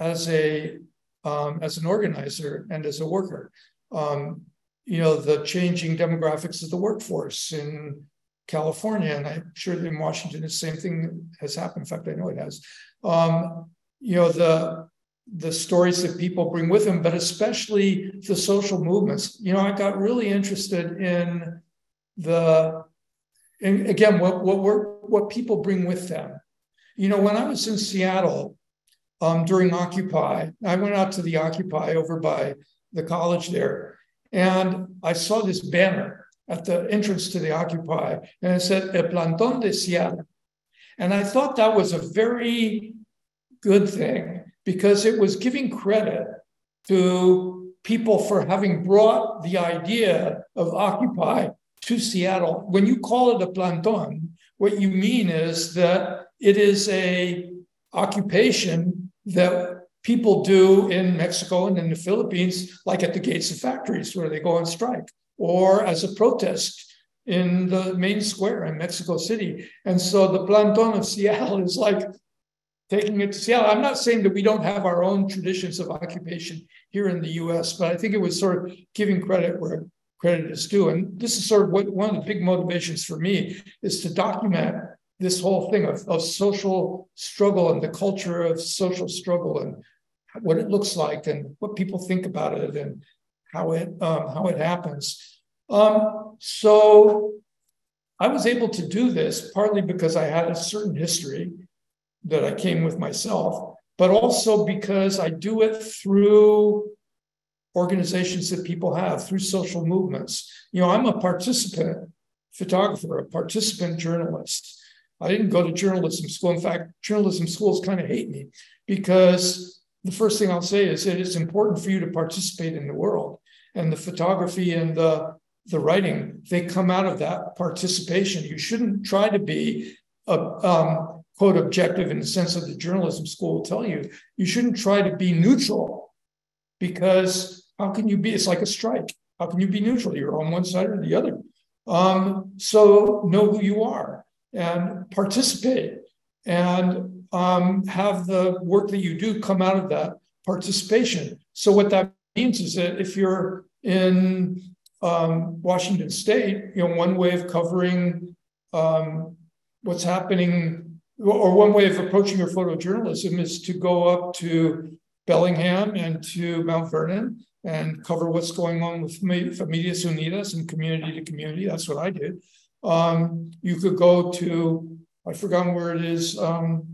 as a um, as an organizer and as a worker. Um, you know, the changing demographics of the workforce in California, and I'm sure in Washington the same thing has happened. In fact, I know it has. Um, you know, the the stories that people bring with them, but especially the social movements. You know, I got really interested in the, and again, what what we're, what people bring with them. You know, when I was in Seattle um, during Occupy, I went out to the Occupy over by the college there, and I saw this banner at the entrance to the Occupy, and it said El Plantón de Seattle. And I thought that was a very good thing because it was giving credit to people for having brought the idea of Occupy to Seattle. When you call it a planton, what you mean is that it is a occupation that people do in Mexico and in the Philippines, like at the gates of factories where they go on strike, or as a protest in the main square in Mexico City. And so the planton of Seattle is like taking it to Seattle. I'm not saying that we don't have our own traditions of occupation here in the US, but I think it was sort of giving credit where credit is due. And this is sort of what one of the big motivations for me is to document this whole thing of, of social struggle and the culture of social struggle and what it looks like and what people think about it and how it um, how it happens. Um, so I was able to do this partly because I had a certain history that I came with myself, but also because I do it through organizations that people have, through social movements. You know, I'm a participant photographer, a participant journalist. I didn't go to journalism school. In fact, journalism schools kind of hate me because the first thing I'll say is it is important for you to participate in the world. And the photography and the, the writing, they come out of that participation. You shouldn't try to be a um, quote objective in the sense of the journalism school will tell you. You shouldn't try to be neutral because how can you be? It's like a strike. How can you be neutral? You're on one side or the other. Um, so know who you are and participate. And um, have the work that you do come out of that participation. So what that means is that if you're in um, Washington State, you know, one way of covering um, what's happening, or one way of approaching your photojournalism is to go up to Bellingham and to Mount Vernon and cover what's going on with Familias Unidas and community to community. That's what I did. Um, you could go to, I've forgotten where it is, um,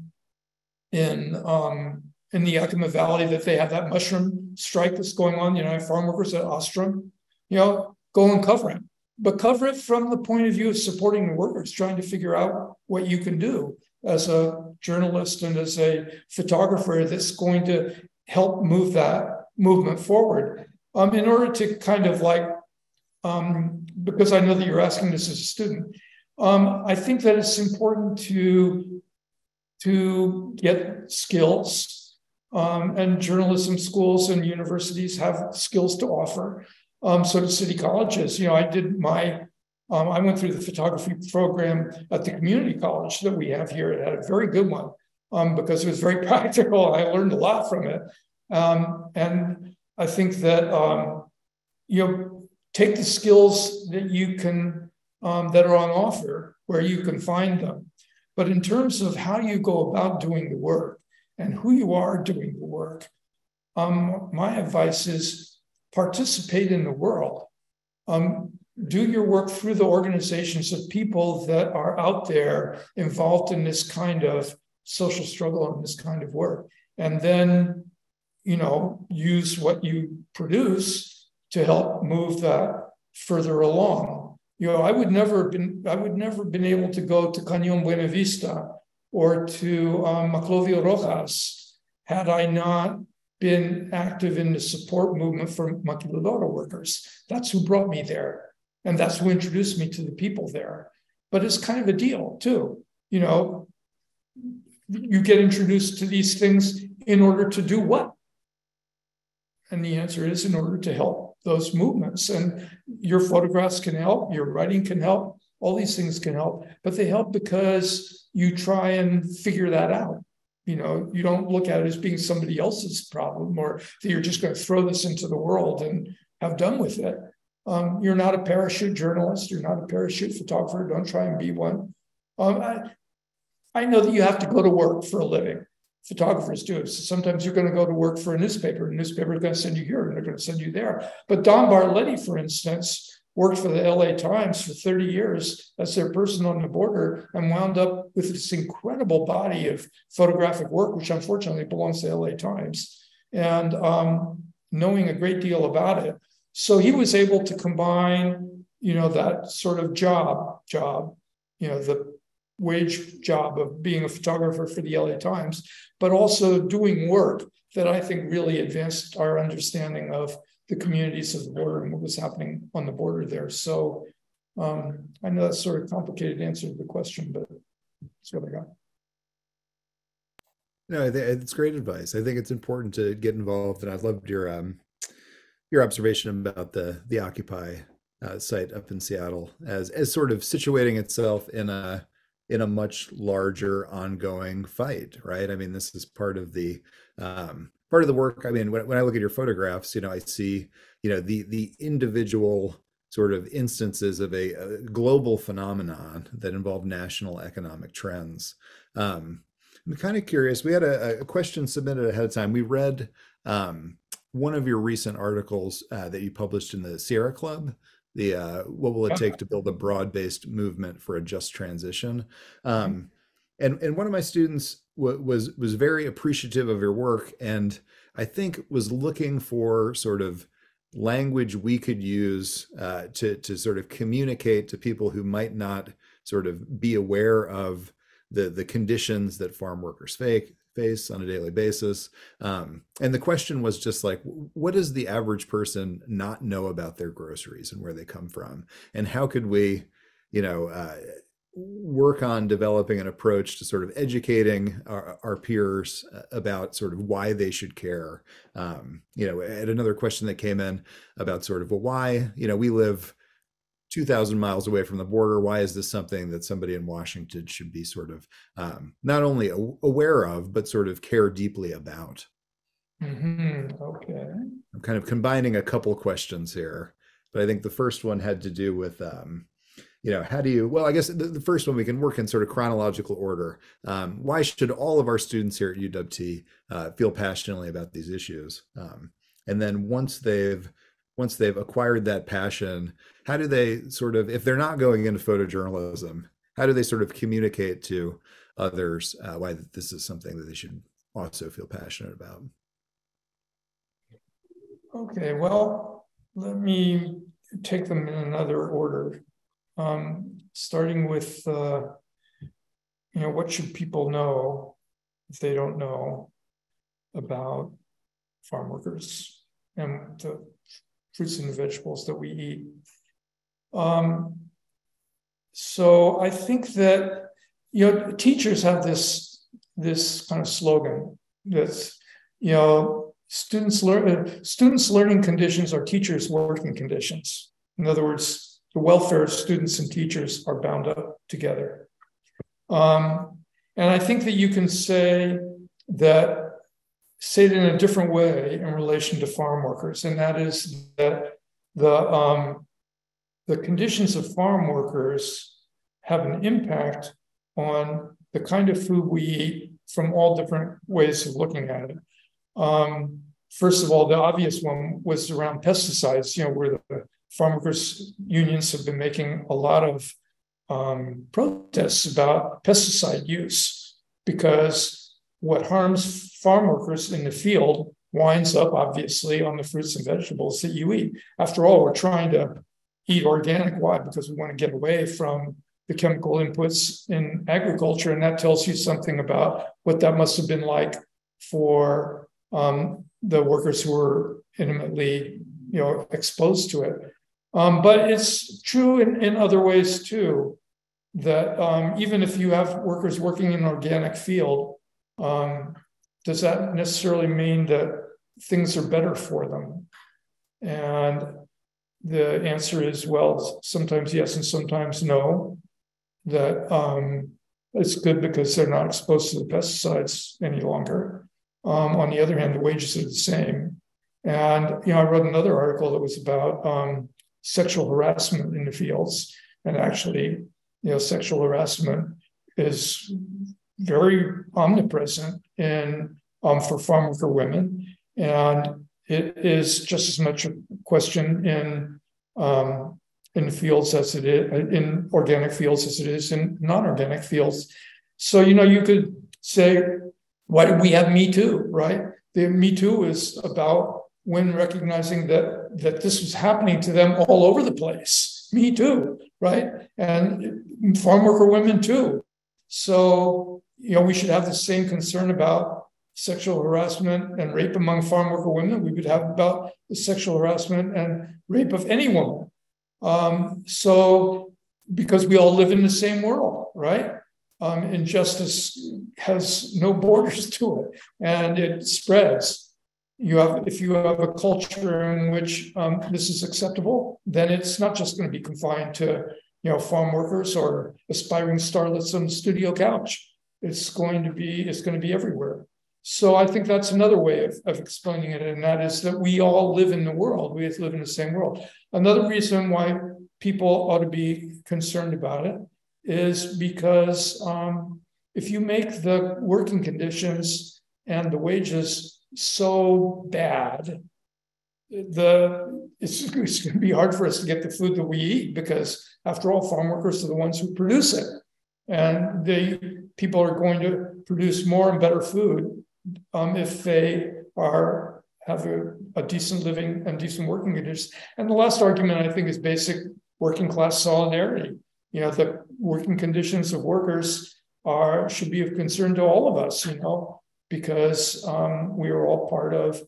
in um, in the Yakima Valley that they have that mushroom strike that's going on. You know, farm workers at Ostrom, you know, go and cover it, but cover it from the point of view of supporting the workers, trying to figure out what you can do as a journalist and as a photographer that's going to help move that movement forward. Um, in order to kind of like, um, because I know that you're asking this as a student, um, I think that it's important to to get skills Um, and journalism schools and universities have skills to offer. Um, so do city colleges. You know, I did my, um, I went through the photography program at the community college that we have here. It had a very good one um, because it was very practical. I learned a lot from it. Um, and I think that, um, you know, take the skills that you can, that are on offer where you can find them. But in terms of how you go about doing the work, and who you are doing the work. Um, my advice is participate in the world. Um, do your work through the organizations of people that are out there involved in this kind of social struggle and this kind of work. And then, you know, use what you produce to help move that further along. You know, I would never have been, I would never have been able to go to Cañon Buena Vista or to um, Maclovio Rojas had I not been active in the support movement for maquiladora workers. That's who brought me there. And that's who introduced me to the people there. But it's kind of a deal, too. You know, you get introduced to these things in order to do what? And the answer is in order to help those movements. And your photographs can help, your writing can help, all these things can help, but they help because you try and figure that out. You know, you don't look at it as being somebody else's problem or that you're just going to throw this into the world and have done with it. Um, you're not a parachute journalist. You're not a parachute photographer. Don't try and be one. Um, I, I know that you have to go to work for a living. Photographers do. So sometimes you're going to go to work for a newspaper. A newspaper is going to send you here and they're going to send you there. But Don Bartletti, for instance, worked for the LA Times for 30 years as their person on the border and wound up with this incredible body of photographic work, which unfortunately belongs to the LA Times, and um, knowing a great deal about it. So he was able to combine, you know, that sort of job, job, you know, the wage job of being a photographer for the LA Times, but also doing work that I think really advanced our understanding of the communities of the border and what was happening on the border there. So um, I know that's sort of a complicated answer to the question, but that's what I got. No, it's great advice. I think it's important to get involved, and I loved your um, your observation about the the Occupy uh, site up in Seattle as as sort of situating itself in a in a much larger ongoing fight, right? I mean, this is part of the um, part of the work. I mean when, when i look at your photographs you know i see you know the the individual sort of instances of a, a global phenomenon that involve national economic trends. Um, i'm kind of curious we had a, a, question submitted ahead of time. We read um, one of your recent articles uh, that you published in the sierra club the uh, what will it take to build a broad-based movement for a just transition? Um, and and one of my students was was very appreciative of your work and I think was looking for sort of language we could use uh, to to sort of communicate to people who might not sort of be aware of the the conditions that farm workers fake, face on a daily basis. Um, and the question was just like, what does the average person not know about their groceries and where they come from, and how could we, you know, uh, work on developing an approach to sort of educating our, our peers uh, about sort of why they should care. Um, you know, and another question that came in about sort of, well, why, you know, we live 2,000 miles away from the border. Why is this something that somebody in Washington should be sort of um, not only aware of, but sort of care deeply about? Mm-hmm. Okay. I'm kind of combining a couple questions here, but I think the first one had to do with um, you know how do you well i guess the, the, first one we can work in sort of chronological order um, why should all of our students here at uwt uh, feel passionately about these issues um, and then once they've once they've acquired that passion how do they sort of if they're not going into photojournalism how do they sort of communicate to others uh, why this is something that they should also feel passionate about? Okay well let me take them in another order. Um, starting with, uh, you know, what should people know if they don't know about farm workers? And the fruits and vegetables that we eat. Um, so I think that you know teachers have this this kind of slogan that's you know, students learn uh, students' learning conditions are teachers' working conditions. In other words, the welfare of students and teachers are bound up together. Um, and I think that you can say that say it in a different way in relation to farm workers, and that is that the um, the conditions of farm workers have an impact on the kind of food we eat from all different ways of looking at it. Um, first of all, the obvious one was around pesticides, you know, where the farm workers unions have been making a lot of um, protests about pesticide use because what harms farm workers in the field winds up obviously on the fruits and vegetables that you eat. After all, we're trying to eat organic. Why? Because we want to get away from the chemical inputs in agriculture. And that tells you something about what that must have been like for um, the workers who were intimately you know, exposed to it. Um, but it's true in, in other ways too, that um, even if you have workers working in an organic field, um, does that necessarily mean that things are better for them? And the answer is well, sometimes yes and sometimes no. That um, it's good because they're not exposed to the pesticides any longer. Um, on the other hand, the wages are the same. And you know, I wrote another article that was about um, sexual harassment in the fields, and actually, you know, sexual harassment is very omnipresent in um, for farm worker women, and it is just as much a question in um, in fields as it is in organic fields as it is in non-organic fields. So you know you could say, why did we have Me Too? Right? The Me Too is about when recognizing that that this was happening to them all over the place. Me too, right? And farm worker women too. So you know we should have the same concern about sexual harassment and rape among farm worker women. We would have about the sexual harassment and rape of any woman. Um, so, because we all live in the same world, right? Um, injustice has no borders to it, and it spreads. You have, if you have a culture in which um, this is acceptable, then it's not just going to be confined to, you know, farm workers or aspiring starlets on the studio couch. It's going to be, it's going to be everywhere. So I think that's another way of, of explaining it, and that is that we all live in the world. We live in the same world. Another reason why people ought to be concerned about it is because um, if you make the working conditions and the wages so bad, the it's, it's going to be hard for us to get the food that we eat because, after all, farm workers are the ones who produce it, and the people are going to produce more and better food um, if they are have a, a, decent living and decent working conditions. And the last argument I think is basic working class solidarity. You know, the working conditions of workers are should be of concern to all of us. You know, because um, we are all part of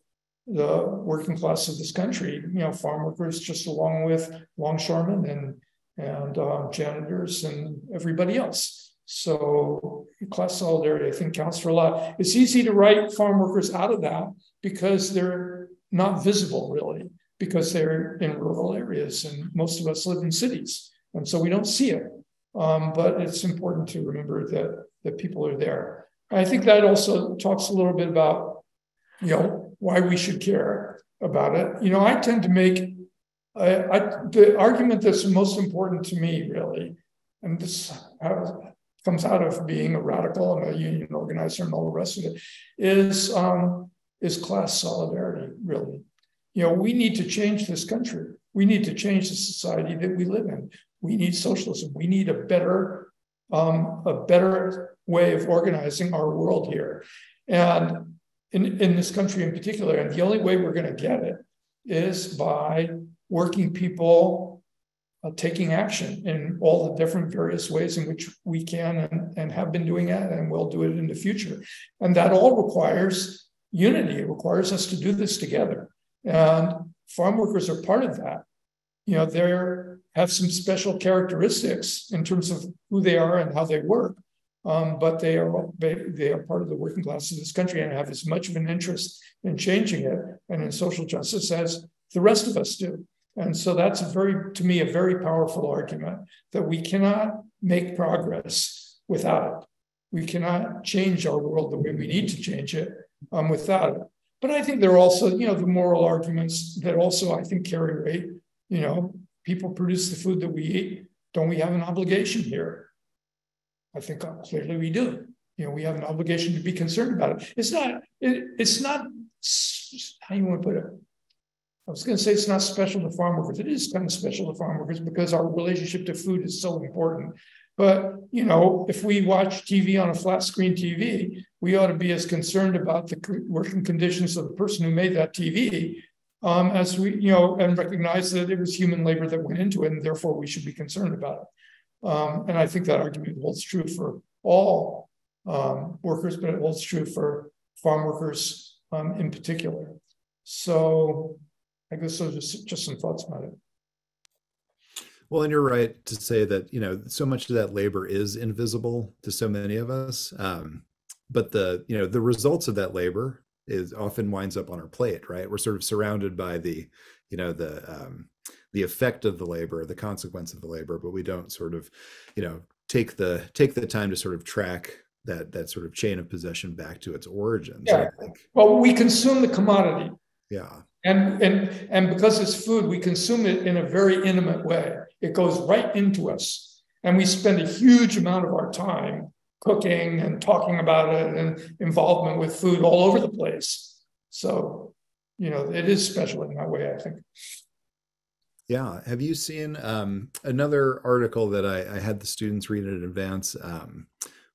the working class of this country. You know, farm workers, just along with longshoremen and and um, janitors and everybody else. So class solidarity, I think, counts for a lot. It's easy to write farm workers out of that because they're not visible, really, because they're in rural areas, and most of us live in cities, and so we don't see it. Um, but it's important to remember that that people are there. I think that also talks a little bit about, you know, why we should care about it. You know, I tend to make I, I, the argument that's most important to me, really, and this comes out of being a radical and a union organizer and all the rest of it is um, is class solidarity really. You know we need to change this country. We need to change the society that we live in. We need socialism. We need a better um, a better way of organizing our world here. And in, in this country in particular and the only way we're going to get it is by working people uh, taking action in all the different various ways in which we can and, and have been doing it and will do it in the future. And that all requires unity. It requires us to do this together. And farm workers are part of that. You know, they have some special characteristics in terms of who they are and how they work. um, but they are they are part of the working class of this country and have as much of an interest in changing it and in social justice as the rest of us do. And so that's a very, to me, a very powerful argument that we cannot make progress without it. We cannot change our world the way we need to change it um, without it. But I think there are also, you know, the moral arguments that also I think carry weight. You know, people produce the food that we eat. Don't we have an obligation here? I think clearly we do. You know, we have an obligation to be concerned about it. It's not. It, it's not. How you want to put it? I was going to say it's not special to farm workers. It is kind of special to farm workers because our relationship to food is so important. But you know, if we watch TV on a flat screen TV, we ought to be as concerned about the working conditions of the person who made that TV um, as we, you know, and recognize that it was human labor that went into it, and therefore we should be concerned about it. Um, and I think that argument holds true for all um, workers, but it holds true for farm workers um, in particular. So I guess those are just, just some thoughts about it. Well, and you're right to say that you know so much of that labor is invisible to so many of us, um, but the you know the results of that labor is often winds up on our plate, right? We're sort of surrounded by the you know the um, the effect of the labor, the consequence of the labor, but we don't sort of you know take the take the time to sort of track that that sort of chain of possession back to its origins. Yeah. Well, we consume the commodity. Yeah. And, and, and because it's food, we consume it in a very intimate way. It goes right into us. And we spend a huge amount of our time cooking and talking about it and involvement with food all over the place. So, you know, it is special in that way, I think. Yeah. Have you seen um, another article that I, I, had the students read in advance? Um,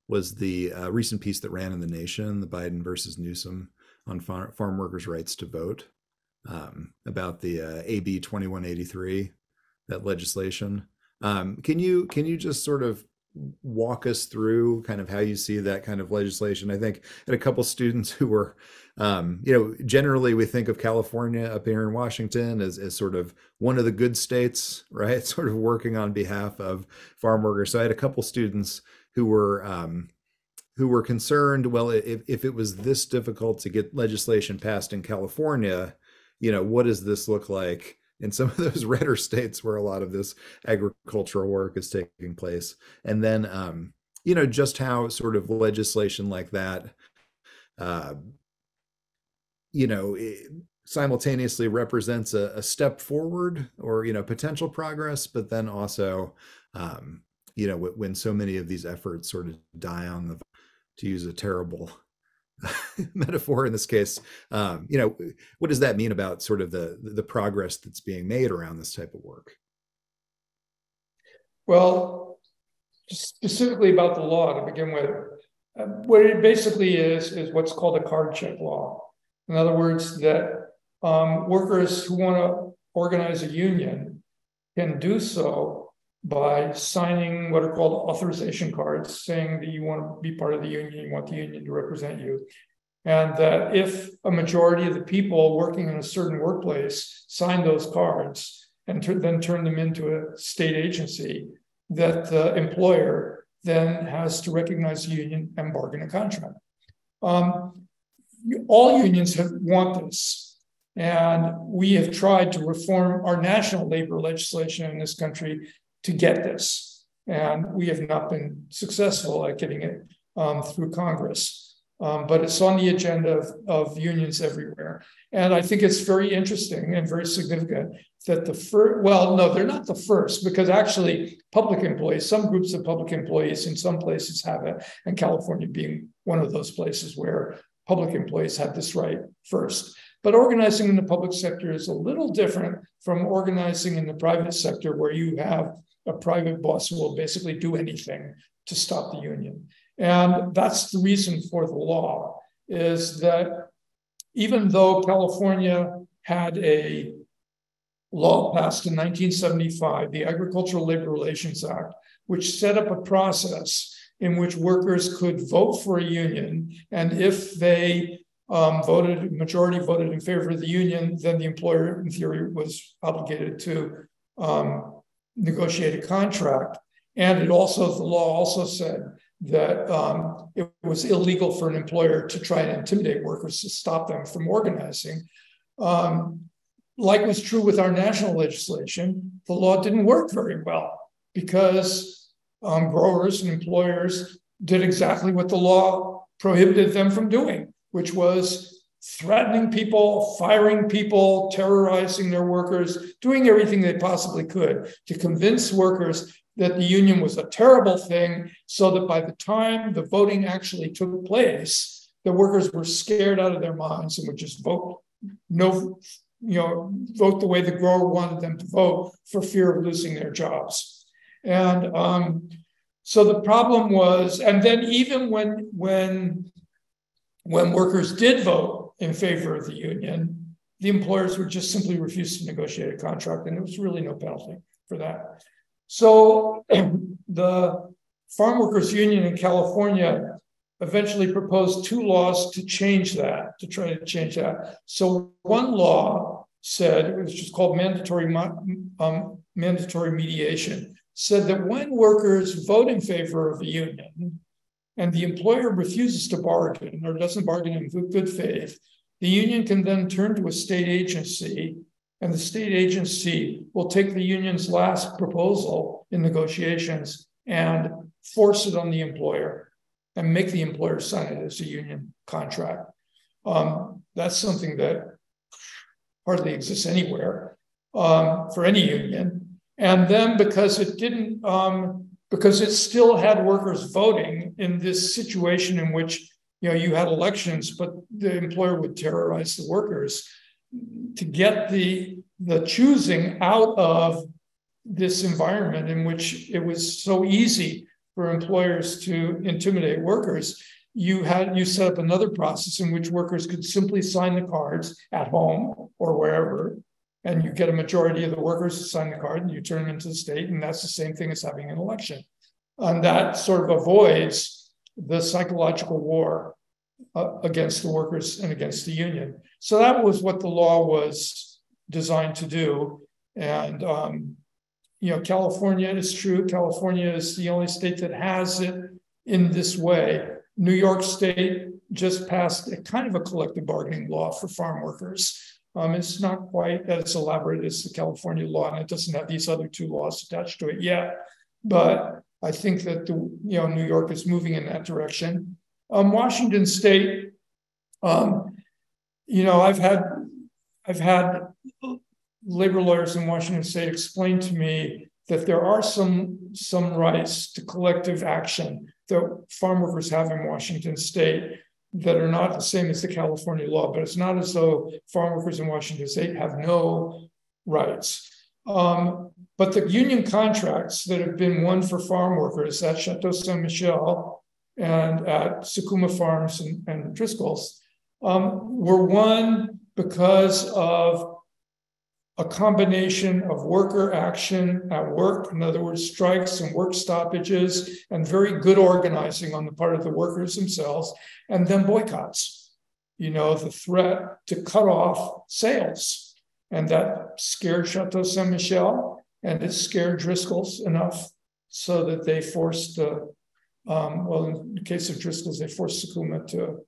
was the uh, recent piece that ran in the Nation, the Biden versus Newsom on farm, farm workers' rights to vote um, about the uh, AB 2183, that legislation. Um, can you can you just sort of walk us through kind of how you see that kind of legislation? I think had a couple students who were, um, you know, generally we think of California up here in Washington as, as sort of one of the good states, right? Sort of working on behalf of farm workers. So I had a couple students who were um, who were concerned. Well, if if it was this difficult to get legislation passed in California, you know, what does this look like in some of those redder states where a lot of this agricultural work is taking place? And then, um, you know, just how sort of legislation like that, uh, you know, simultaneously represents a, a, step forward or, you know, potential progress, but then also, um, you know, when so many of these efforts sort of die on the, to use a terrible metaphor in this case um, you know what does that mean about sort of the the progress that's being made around this type of work? Well specifically about the law to begin with uh, what it basically is is what's called a card check law. In other words that um, workers who want to organize a union can do so by signing what are called authorization cards saying that you want to be part of the union, you want the union to represent you. And that if a majority of the people working in a certain workplace sign those cards and then turn them into a state agency, that the employer then has to recognize the union and bargain a contract. Um, all unions have, want this. And we have tried to reform our national labor legislation in this country to get this. And we have not been successful at getting it um, through Congress. Um, but it's on the agenda of, of, unions everywhere. And I think it's very interesting and very significant that the first, well, no, they're not the first, because actually, public employees, some groups of public employees in some places have it, and California being one of those places where public employees have this right first. But organizing in the public sector is a little different from organizing in the private sector, where you have a private boss will basically do anything to stop the union. And that's the reason for the law is that even though California had a law passed in 1975, the Agricultural Labor Relations Act, which set up a process in which workers could vote for a union. And if they um, voted, majority voted in favor of the union, then the employer, in theory, was obligated to um, negotiate a contract. And it also, the law also said that um, it was illegal for an employer to try and intimidate workers to stop them from organizing. Um, like was true with our national legislation, the law didn't work very well because um, growers and employers did exactly what the law prohibited them from doing, which was threatening people, firing people, terrorizing their workers, doing everything they possibly could to convince workers that the union was a terrible thing, so that by the time the voting actually took place, the workers were scared out of their minds and would just vote no, you know, vote the way the grower wanted them to vote for fear of losing their jobs. And um, so the problem was, and then even when when when workers did vote in favor of the union, the employers would just simply refuse to negotiate a contract, and there was really no penalty for that. So the Farm Workers Union in California eventually proposed two laws to change that, to try to change that. So one law said, it was just called mandatory, um, mandatory mediation, said that when workers vote in favor of a union and the employer refuses to bargain or doesn't bargain in good faith, the union can then turn to a state agency and the state agency will take the union's last proposal in negotiations and force it on the employer and make the employer sign it as a union contract. Um, that's something that hardly exists anywhere um, for any union. And then because it didn't, um, because it still had workers voting in this situation in which you know you had elections, but the employer would terrorize the workers to get the the choosing out of this environment in which it was so easy for employers to intimidate workers. You had you set up another process in which workers could simply sign the cards at home or wherever and you get a majority of the workers to sign the card and you turn them into the state and that's the same thing as having an election and that sort of avoids the psychological war uh, against the workers and against the union so that was what the law was designed to do. And, um, you know, California is true. California is the only state that has it in this way. New York State just passed a kind of a collective bargaining law for farm workers. Um, it's not quite as elaborate as the California law, and it doesn't have these other two laws attached to it yet. But I think that the you know New York is moving in that direction. Um, Washington State um, you know, I've had I've had labor lawyers in Washington State explain to me that there are some some rights to collective action that farm workers have in Washington State that are not the same as the California law. But it's not as though farm workers in Washington State have no rights. Um, but the union contracts that have been won for farm workers at Chateau Saint Michelle and at Sakuma Farms and, and Driscoll's um, were won because of a combination of worker action at work, in other words, strikes and work stoppages, and very good organizing on the part of the workers themselves, and then boycotts. You know, the threat to cut off sales. And that scared Chateau Saint Michelle and it scared Driscoll's enough so that they forced, uh, um, well, in the case of Driscoll's, they forced Sakuma to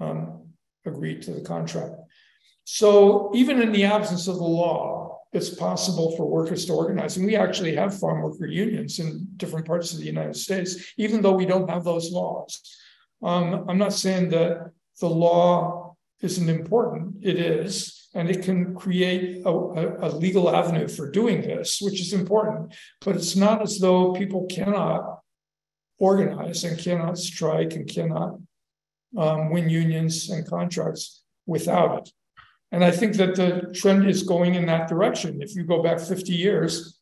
um, agreed to the contract. So even in the absence of the law, it's possible for workers to organize. And we actually have farm worker unions in different parts of the United States, even though we don't have those laws. Um, I'm not saying that the law isn't important, it is, and it can create a, a, a legal avenue for doing this, which is important. But it's not as though people cannot organize and cannot strike and cannot um, win unions and contracts without it. And I think that the trend is going in that direction. If you go back 50 years,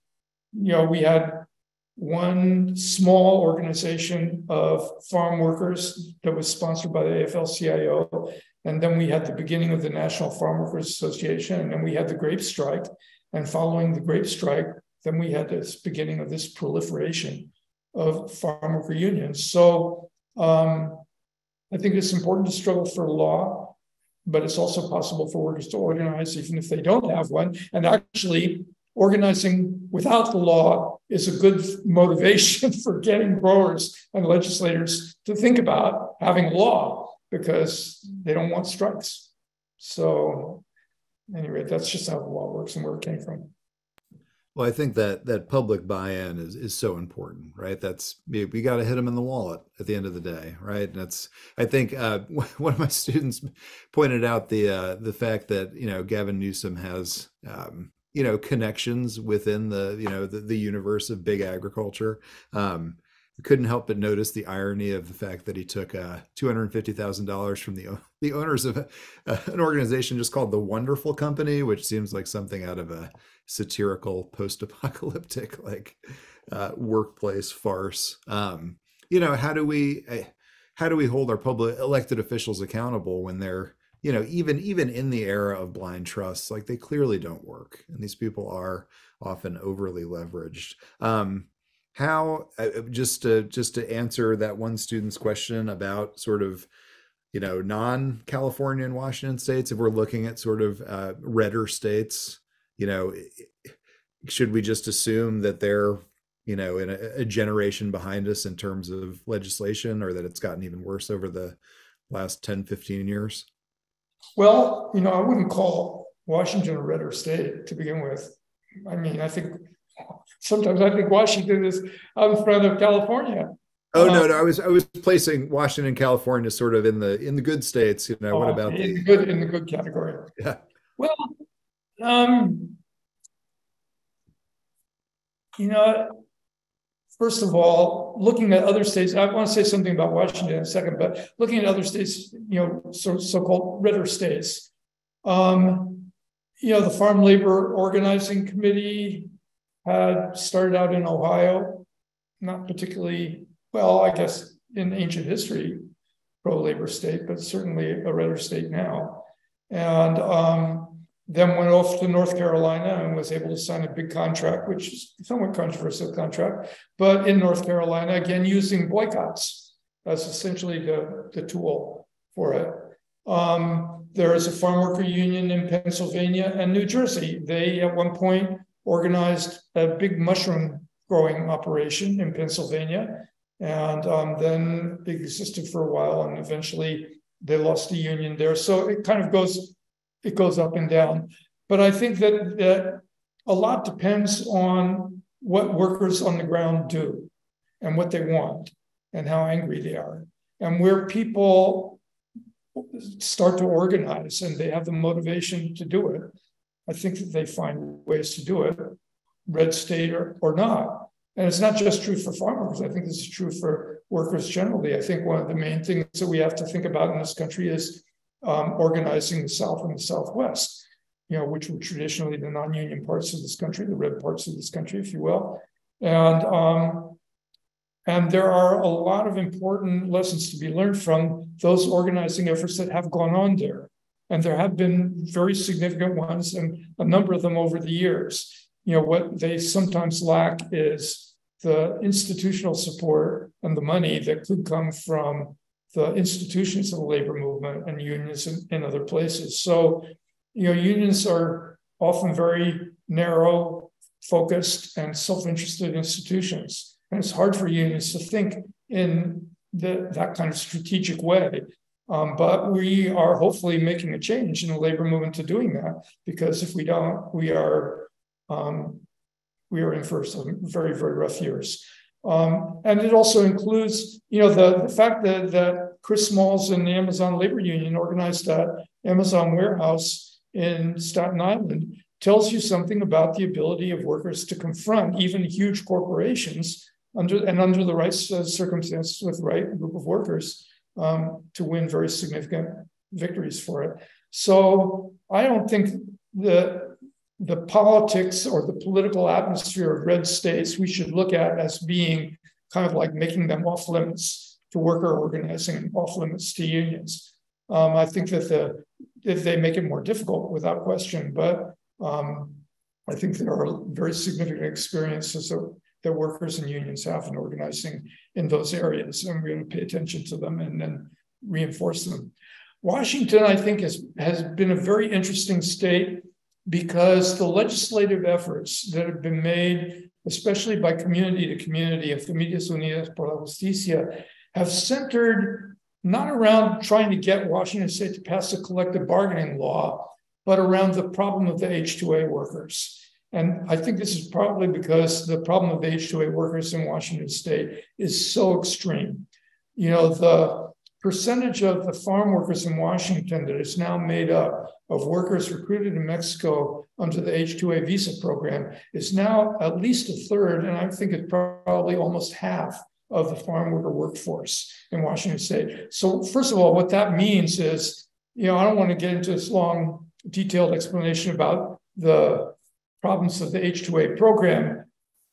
you know, we had one small organization of farm workers that was sponsored by the AFL-CIO. And then we had the beginning of the National Farm Workers Association, and then we had the grape strike. And following the grape strike, then we had this beginning of this proliferation of farm worker unions. So um, I think it's important to struggle for law, but it's also possible for workers to organize even if they don't have one. And actually, organizing without the law is a good motivation for getting growers and legislators to think about having law because they don't want strikes. So, anyway, that's just how the law works and where it came from. Well, I think that that public buy-in is is so important, right? That's we, got to hit them in the wallet at the end of the day, right? And that's I think uh, one of my students pointed out the uh, the fact that you know Gavin Newsom has um, you know connections within the you know the, the universe of big agriculture. Um, couldn't help but notice the irony of the fact that he took uh, two hundred fifty thousand dollars from the the owners of uh, an organization just called the Wonderful Company, which seems like something out of a satirical post-apocalyptic like uh, workplace farce. Um, you know, how do we eh, how do we hold our public elected officials accountable when they're you know even even in the era of blind trusts like they clearly don't work and these people are often overly leveraged um, how uh, uh, just to just to answer that one student's question about sort of you know non-california and washington states if we're looking at sort of uh, redder states you know should we just assume that they're you know in a, a, generation behind us in terms of legislation or that it's gotten even worse over the last 10 15 years? Well you know i wouldn't call washington a redder state to begin with. I mean i think sometimes i think washington is out in front of california Oh no, no, I was I was placing Washington, California, sort of in the in the good states. You know, what oh, about in the good in the good category? Yeah. Well, um, you know, first of all, looking at other states, I want to say something about Washington in a second, but looking at other states, you know, so, so-called redder states, um, you know, the Farm Labor Organizing Committee had started out in Ohio, not particularly well, I guess in ancient history, pro-labor state, but certainly a redder state now. And um, then went off to North Carolina and was able to sign a big contract, which is somewhat controversial contract, but in North Carolina, again, using boycotts as essentially the, the tool for it. Um, there is a farm worker union in Pennsylvania and New Jersey. They at one point organized a big mushroom growing operation in Pennsylvania, and um, then existed for a while, and eventually they lost the union there. So it kind of goes it goes up and down. But I think that, that a lot depends on what workers on the ground do and what they want and how angry they are. And where people start to organize and they have the motivation to do it, I think that they find ways to do it, red state or, or not. And it's not just true for farmers. I think this is true for workers generally. I think one of the main things that we have to think about in this country is um, organizing the South and the Southwest, you know, which were traditionally the non-union parts of this country, the red parts of this country, if you will. And um, and there are a lot of important lessons to be learned from those organizing efforts that have gone on there. And there have been very significant ones, and a number of them over the years. You know, what they sometimes lack is the institutional support and the money that could come from the institutions of the labor movement and unions in, in other places. So, you know, unions are often very narrow, focused, and self-interested institutions. And it's hard for unions to think in the, that kind of strategic way. Um, but we are hopefully making a change in the labor movement to doing that, because if we don't, we are um, we are in for some very, very rough years. Um, and it also includes, you know, the, the fact that, that Chris Smalls and the Amazon Labor Union organized that Amazon warehouse in Staten Island tells you something about the ability of workers to confront even huge corporations under and under the right circumstances with the right group of workers um, to win very significant victories for it. So I don't think that the politics or the political atmosphere of red states we should look at as being kind of like making them off limits to worker organizing off limits to unions. Um, I think that the if they make it more difficult without question, but um, I think there are very significant experiences that, that workers and unions have in organizing in those areas, and we're going to pay attention to them and then reinforce them. Washington, I think, has, has been a very interesting state because the legislative efforts that have been made especially by community to community of Familias Unidas por la Justicia, have centered not around trying to get Washington State to pass a collective bargaining law, but around the problem of the H2A workers. And I think this is probably because the problem of the H2A workers in Washington State is so extreme. You know, the percentage of the farm workers in Washington that is now made up of workers recruited in Mexico under the H2A visa program is now at least a third, and I think it's probably almost half of the farm worker workforce in Washington State. So, first of all, what that means is, you know, I don't want to get into this long, detailed explanation about the problems of the H2A program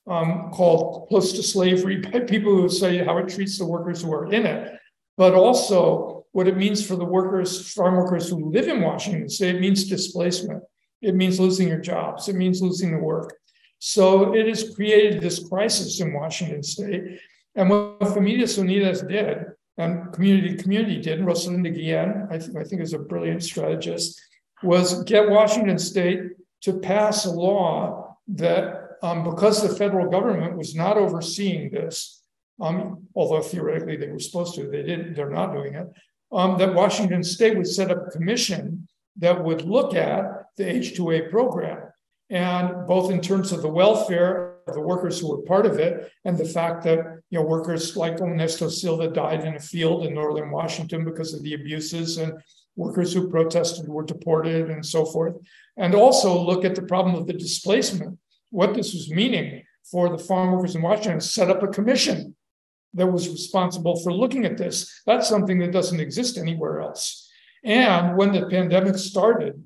um, called Close to Slavery by people who say how it treats the workers who are in it but also what it means for the workers, farm workers who live in Washington state. It means displacement. It means losing your jobs. It means losing the work. So it has created this crisis in Washington state. And what Familias Unidas did, and community community did, Rosalinda Guillen, I, th- I think is a brilliant strategist, was get Washington state to pass a law that um, because the federal government was not overseeing this, um, although theoretically they were supposed to, they didn't, they're not doing it, um, that Washington State would set up a commission that would look at the H2A program. And both in terms of the welfare of the workers who were part of it, and the fact that you know workers like Honesto Silva died in a field in northern Washington because of the abuses, and workers who protested were deported, and so forth. And also look at the problem of the displacement, what this was meaning for the farm workers in Washington, set up a commission that was responsible for looking at this. That's something that doesn't exist anywhere else. And when the pandemic started,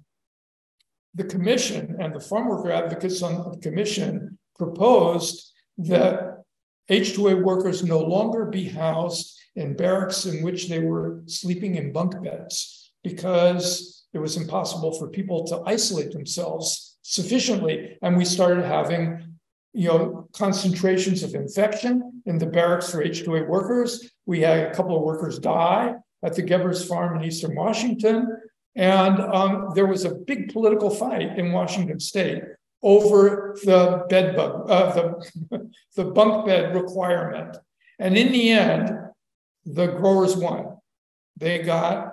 the commission and the farm worker advocates on the commission proposed that H2A workers no longer be housed in barracks in which they were sleeping in bunk beds because it was impossible for people to isolate themselves sufficiently. And we started having you know, concentrations of infection in the barracks for H2A workers. We had a couple of workers die at the Gebbers Farm in Eastern Washington. And um, there was a big political fight in Washington state over the bed bug, uh, the, the bunk bed requirement. And in the end, the growers won. They got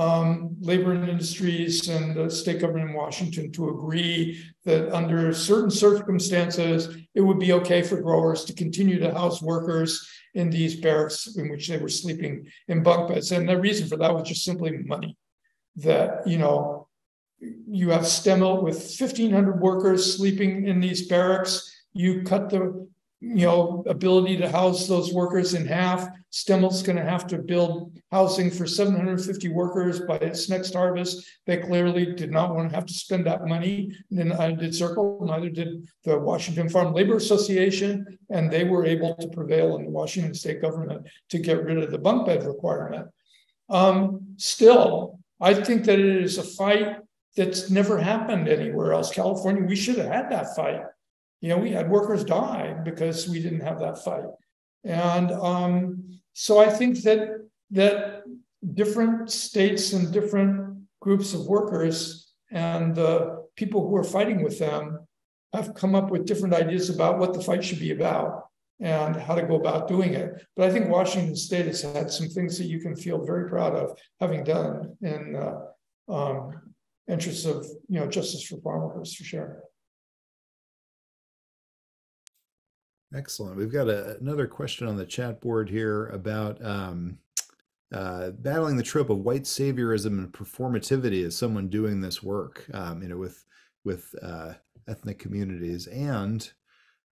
um, labor and industries and the state government in Washington to agree that under certain circumstances, it would be okay for growers to continue to house workers in these barracks in which they were sleeping in bunk beds. And the reason for that was just simply money. That, you know, you have Stemilt with 1,500 workers sleeping in these barracks. You cut the you know, ability to house those workers in half. Stemilt's going to have to build housing for 750 workers by its next harvest. They clearly did not want to have to spend that money. And I did Zirkle, neither did the Washington Farm Labor Association, and they were able to prevail in the Washington state government to get rid of the bunk bed requirement. Um, still, I think that it is a fight that's never happened anywhere else. California, we should have had that fight you know, we had workers die because we didn't have that fight. And um, so I think that that different states and different groups of workers and the people who are fighting with them have come up with different ideas about what the fight should be about and how to go about doing it. But I think Washington State has had some things that you can feel very proud of having done in uh, um, interests of you know justice for farm workers for sure. Excellent. We've got a, another question on the chat board here about um, uh, battling the trope of white saviorism and performativity as someone doing this work, um, you know, with with uh, ethnic communities and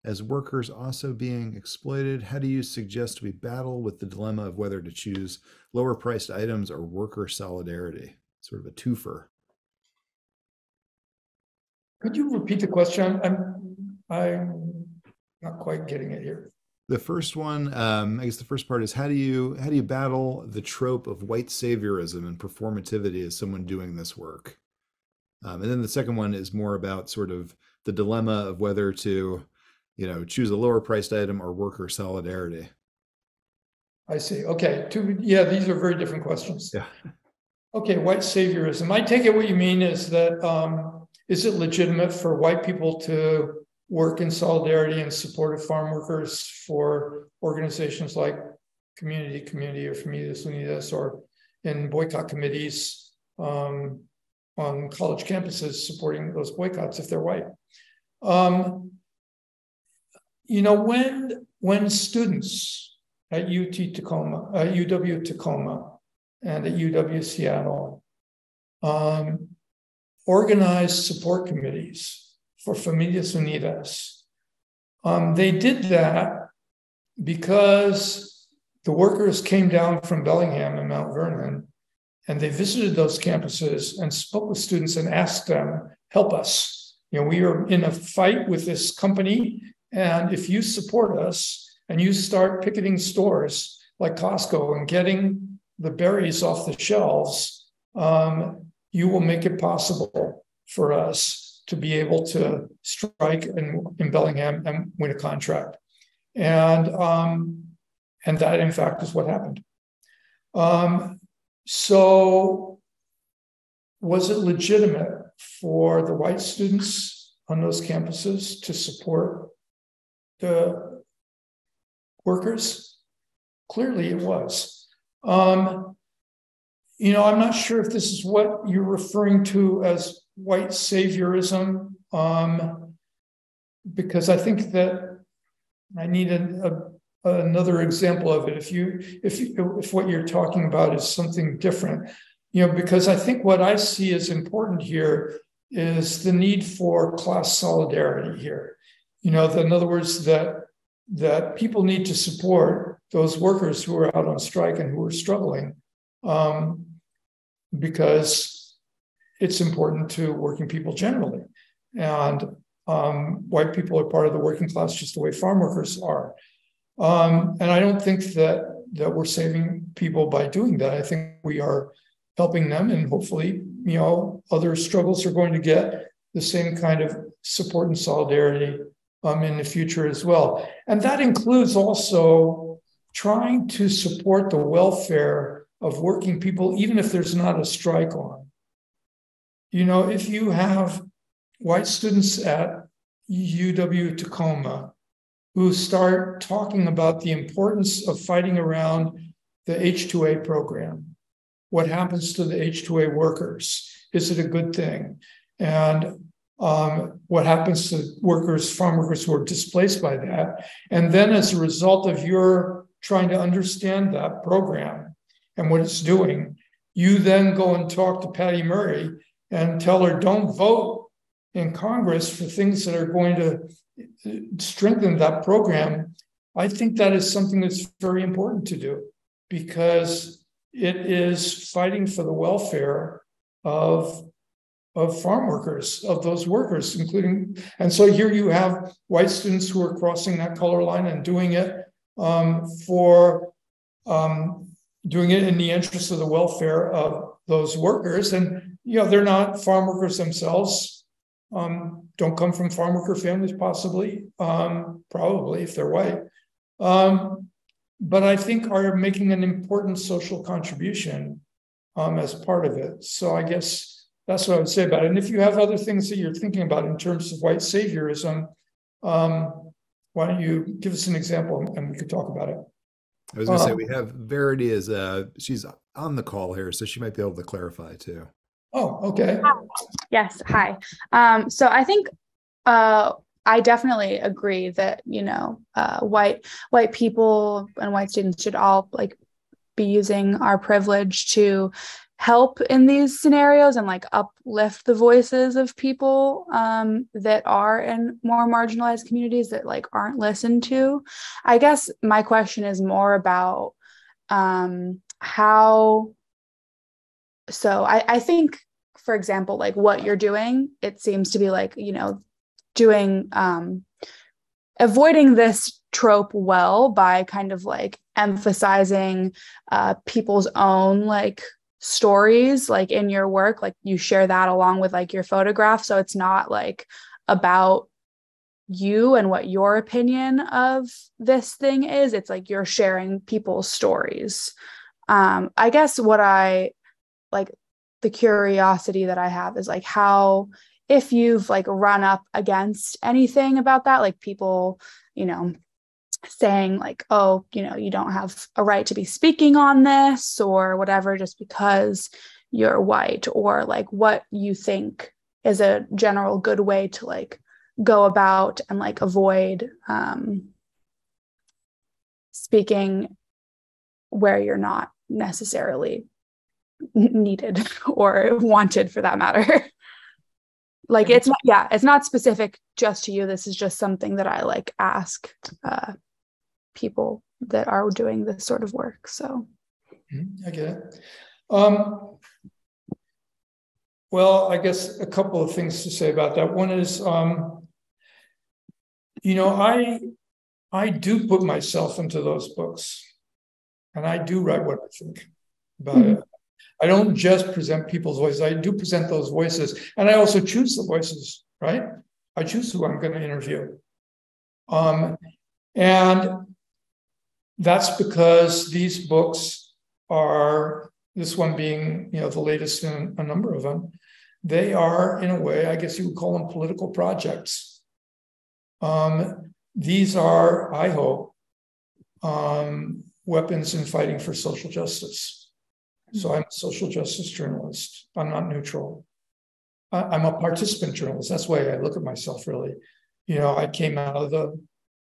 as workers also being exploited. How do you suggest we battle with the dilemma of whether to choose lower priced items or worker solidarity? Sort of a twofer. Could you repeat the question? I'm I'm not quite getting it here. The first one, um, I guess the first part is how do you how do you battle the trope of white saviorism and performativity as someone doing this work? Um, and then the second one is more about sort of the dilemma of whether to, you know, choose a lower priced item or worker solidarity. I see. Okay. Two. Yeah, these are very different questions. Yeah. Okay. White saviorism. I take it what you mean is that um, is it legitimate for white people to work in solidarity and support of farm workers for organizations like Community Community or Familias Unidas or in boycott committees um, on college campuses supporting those boycotts if they're white. Um, you know, when when students at UT Tacoma, at UW Tacoma, and at UW Seattle um, organized support committees for Familias Unidas. Um, they did that because the workers came down from Bellingham and Mount Vernon and they visited those campuses and spoke with students and asked them, help us. You know, we are in a fight with this company. And if you support us and you start picketing stores like Costco and getting the berries off the shelves, um, you will make it possible for us to be able to strike in, in Bellingham and win a contract. And, um, and that, in fact, is what happened. Um, so, was it legitimate for the white students on those campuses to support the workers? Clearly, it was. Um, you know, I'm not sure if this is what you're referring to as white saviorism, um, because I think that I need a, a, another example of it. If you, if you, if what you're talking about is something different, you know, because I think what I see as important here is the need for class solidarity here. You know, in other words, that that people need to support those workers who are out on strike and who are struggling um, because it's important to working people generally. And um, white people are part of the working class just the way farm workers are. Um, and I don't think that that we're saving people by doing that. I think we are helping them, and hopefully, you know, other struggles are going to get the same kind of support and solidarity um, in the future as well. And that includes also trying to support the welfare of working people, even if there's not a strike on. You know, if you have white students at UW Tacoma who start talking about the importance of fighting around the H2A program, what happens to the H2A workers? Is it a good thing? And um, what happens to workers, farm workers who are displaced by that? And then, as a result of your trying to understand that program, and what it's doing. You then go and talk to Patty Murray and tell her, don't vote in Congress for things that are going to strengthen that program. I think that is something that's very important to do because it is fighting for the welfare of of farm workers, of those workers, including, and so here you have white students who are crossing that color line and doing it um, for um, doing it in the interest of the welfare of those workers. And, you know, they're not farm workers themselves, um, don't come from farm worker families, possibly, um, probably if they're white. Um, but I think are making an important social contribution um, as part of it. So I guess that's what I would say about it. And if you have other things that you're thinking about in terms of white saviorism, um, why don't you give us an example and we could talk about it? I was going to say uh-huh. we have Verity as uh she's on the call here, so she might be able to clarify too. Oh, okay. Yes. Hi. Um, so I think uh, I definitely agree that you know uh, white white people and white students should all like be using our privilege to help in these scenarios and like uplift the voices of people um, that are in more marginalized communities that like aren't listened to i guess my question is more about um, how so I, I think for example like what you're doing it seems to be like you know doing um, avoiding this trope well by kind of like emphasizing uh, people's own like stories like in your work like you share that along with like your photograph. So it's not like about you and what your opinion of this thing is. It's like you're sharing people's stories. Um i guess what i like the curiosity that i have is like how if you've like run up against anything about that, like people, you know, saying like, oh, you know, you don't have a right to be speaking on this or whatever just because you're white, or like what you think is a general good way to like go about and like avoid um, speaking where you're not necessarily needed or wanted for that matter. like it's not, yeah, it's not specific just to you. This is just something that I like ask uh, people that are doing this sort of work. So mm-hmm. I get it. Um, well, I guess a couple of things to say about that. One is, um, you know, I I do put myself into those books, and I do write what I think about mm-hmm. it. I don't just present people's voices. I do present those voices, and I also choose the voices. Right? I choose who I'm going to interview, um, and that's because these books are this one being you know the latest in a number of them they are in a way i guess you would call them political projects um, these are i hope um, weapons in fighting for social justice so i'm a social justice journalist. I'm not neutral. I, am a participant journalist. That's the way i look at myself really. You know i came out of the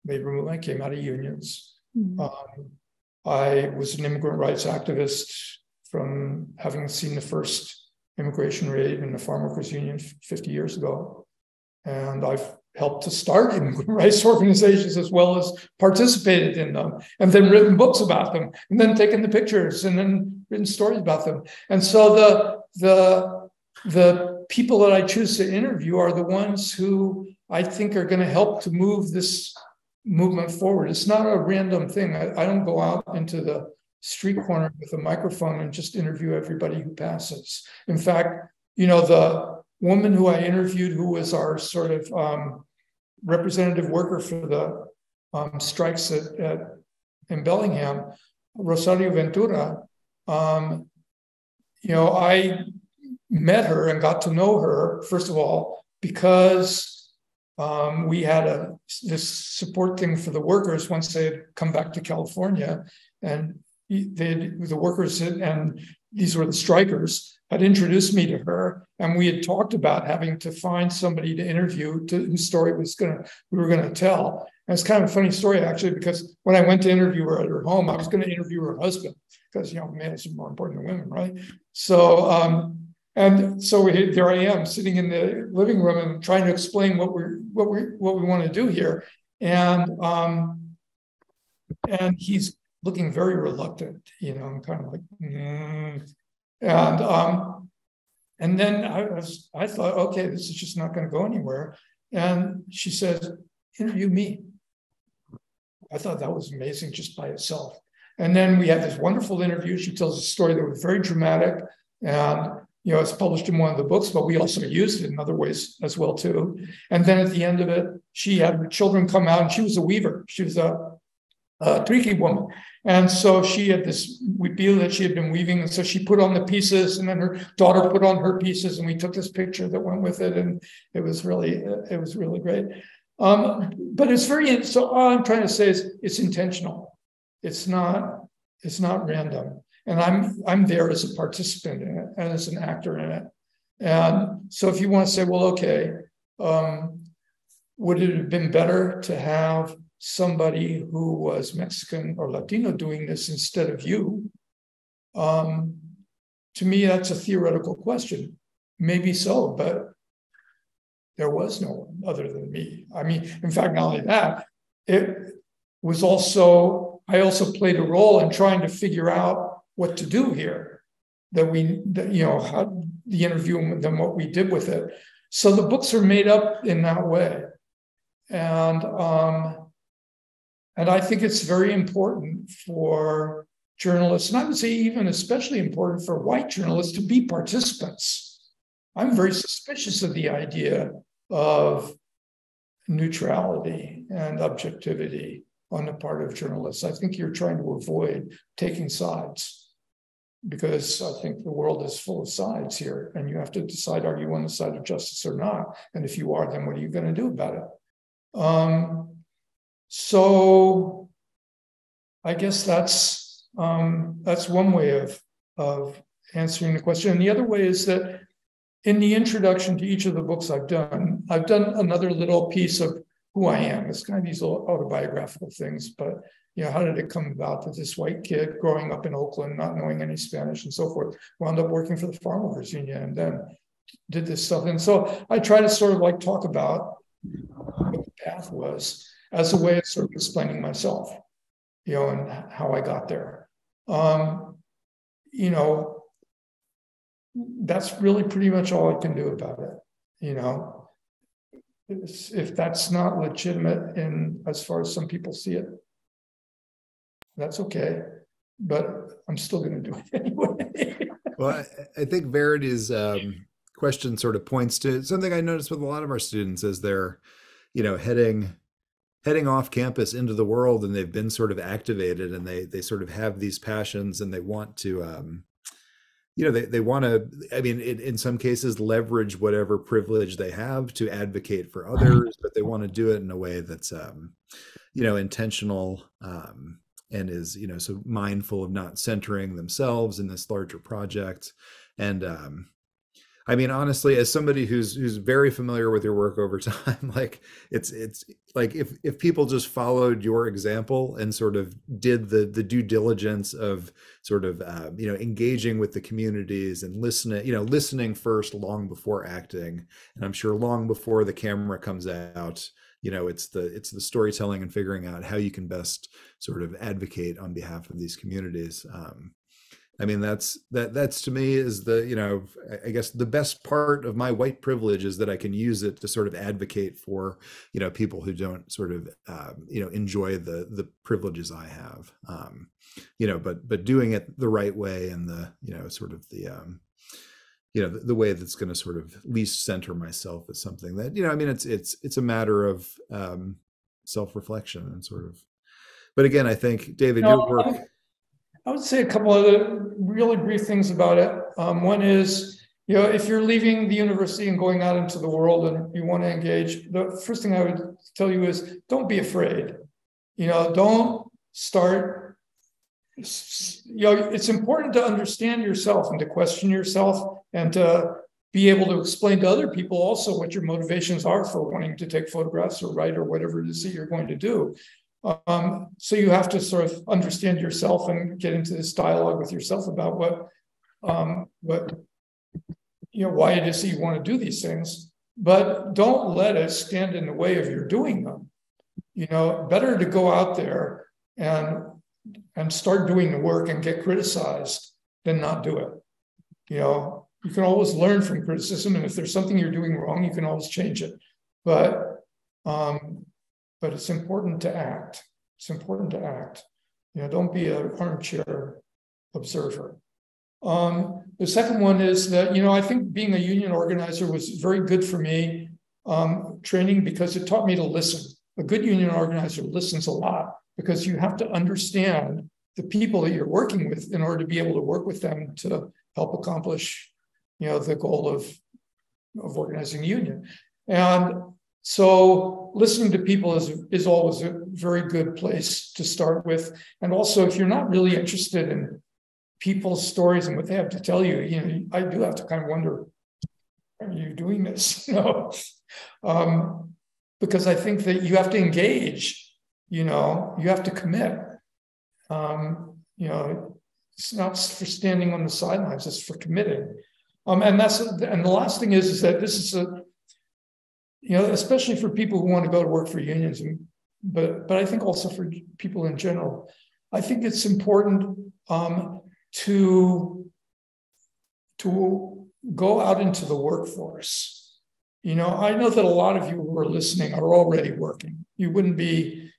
labor movement i came out of unions. Mm-hmm. um, i was an immigrant rights activist from having seen the first immigration raid in the farm workers union 50 years ago. And i've helped to start immigrant rights organizations as well as participated in them and then written books about them and then taken the pictures and then written stories about them. And so the the the people that i choose to interview are the ones who i think are going to help to move this movement forward. It's not a random thing. I, I don't go out into the street corner with a microphone and just interview everybody who passes. In fact, you know, the woman who I interviewed, who was our sort of um, representative worker for the um, strikes at, at, in Bellingham, Rosario Ventura, um, you know, I met her and got to know her, first of all, because um, we had a this support thing for the workers once they had come back to California. And the workers and these were the strikers had introduced me to her and we had talked about having to find somebody to interview to, whose story was gonna we were gonna tell. And it's kind of a funny story actually because when i went to interview her at her home i was going to interview her husband because you know men are more important than women right? So um and so we, there i am sitting in the living room and trying to explain what we're what we what we want to do here. And um and he's looking very reluctant, you know, I'm kind of like, mm. and um, and then I was, I thought, okay, this is just not going to go anywhere. And she says, interview me. I thought that was amazing just by itself. And then we had this wonderful interview. She tells a story that was very dramatic, and you know, it's published in one of the books, but we also used it in other ways as well too. And then at the end of it, she had her children come out, and she was a weaver. She was a, a woman, and so she had this huipil that she had been weaving. And so she put on the pieces, and then her daughter put on her pieces, and we took this picture that went with it. And it was really, it was really great. Um, but it's very so all I'm trying to say is it's intentional. It's not, it's not random. And I'm I'm there as a participant in it and as an actor in it. And so if you want to say, well, okay, um, would it have been better to have somebody who was Mexican or Latino doing this instead of you, um, to me, that's a theoretical question. Maybe so, but there was no one other than me. I mean, in fact, not only that, it was also, I also played a role in trying to figure out what to do here. That we, that, you know, how the interview and then what we did with it. So the books are made up in that way. And um, and I think it's very important for journalists, and I would say even especially important for white journalists to be participants. I'm very suspicious of the idea of neutrality and objectivity on the part of journalists. I think you're trying to avoid taking sides. because I think the world is full of sides here, and you have to decide are you on the side of justice or not? And if you are, then what are you going to do about it? Um, so I guess that's um, that's one way of of answering the question. And the other way is that in the introduction to each of the books I've done, I've done another little piece of who I am. It's kind of these autobiographical things, but you know, how did it come about that this white kid growing up in Oakland, not knowing any Spanish and so forth, wound up working for the Farm Workers Union and then did this stuff. And so I try to sort of like talk about what the path was as a way of sort of explaining myself, you know, and how I got there. Um, you know, that's really pretty much all I can do about it, you know. If that's not legitimate in as far as some people see it, that's okay. But I'm still going to do it anyway. well, I, think Verity's um, question sort of points to something I noticed with a lot of our students as they're, you know, heading heading off campus into the world and they've been sort of activated and they they sort of have these passions and they want to um, you know they, they want to i mean in, in some cases leverage whatever privilege they have to advocate for others but they want to do it in a way that's um, you know intentional um, and is you know so mindful of not centering themselves in this larger project. And um i mean honestly as somebody who's who's very familiar with your work over time like it's it's like if if people just followed your example and sort of did the the due diligence of sort of uh, you know engaging with the communities and listening you know listening first long before acting and i'm sure long before the camera comes out you know it's the it's the storytelling and figuring out how you can best sort of advocate on behalf of these communities um, i mean that's that that's to me is the you know i guess the best part of my white privilege is that i can use it to sort of advocate for you know people who don't sort of um, you know enjoy the the privileges i have. Um, you know but but doing it the right way and the you know sort of the um, you know the, the way that's going to sort of least center myself is something that you know i mean it's it's it's a matter of um self-reflection and sort of but again i think david no, your work I would say a couple of really brief things about it um, one is you know if you're leaving the university and going out into the world and you want to engage the first thing i would tell you is don't be afraid you know don't start you know it's important to understand yourself and to question yourself and to be able to explain to other people also what your motivations are for wanting to take photographs or write or whatever it is that you're going to do. Um, so you have to sort of understand yourself and get into this dialogue with yourself about what, um, what, you know, why it is that you want to do these things. But don't let it stand in the way of your doing them. You know, better to go out there and and start doing the work and get criticized than not do it. You know, you can always learn from criticism and if there's something you're doing wrong you can always change it but um, but it's important to act. It's important to act. You know don't be an armchair observer. Um, the second one is that you know i think being a union organizer was very good for me um, training because it taught me to listen. A good union organizer listens a lot because you have to understand the people that you're working with in order to be able to work with them to help accomplish you know, the goal of, of organizing a union. And so listening to people is, is always a very good place to start with. And also, if you're not really interested in people's stories and what they have to tell you, you know, I do have to kind of wonder, are you doing this? know, um, because I think that you have to engage, you know, you have to commit. Um, you know, it's not for standing on the sidelines, it's for committing. Um, and that's and the last thing is is that this is a you know especially for people who want to go to work for unions, and, but but I think also for people in general, I think it's important um, to to go out into the workforce. You know, I know that a lot of you who are listening are already working. You wouldn't be,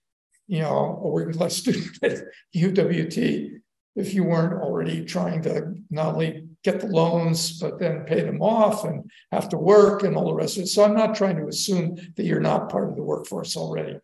you know, a working class student at UWT if you weren't already trying to not only get the loans, but then pay them off and have to work and all the rest of it. So I'm not trying to assume that you're not part of the workforce already.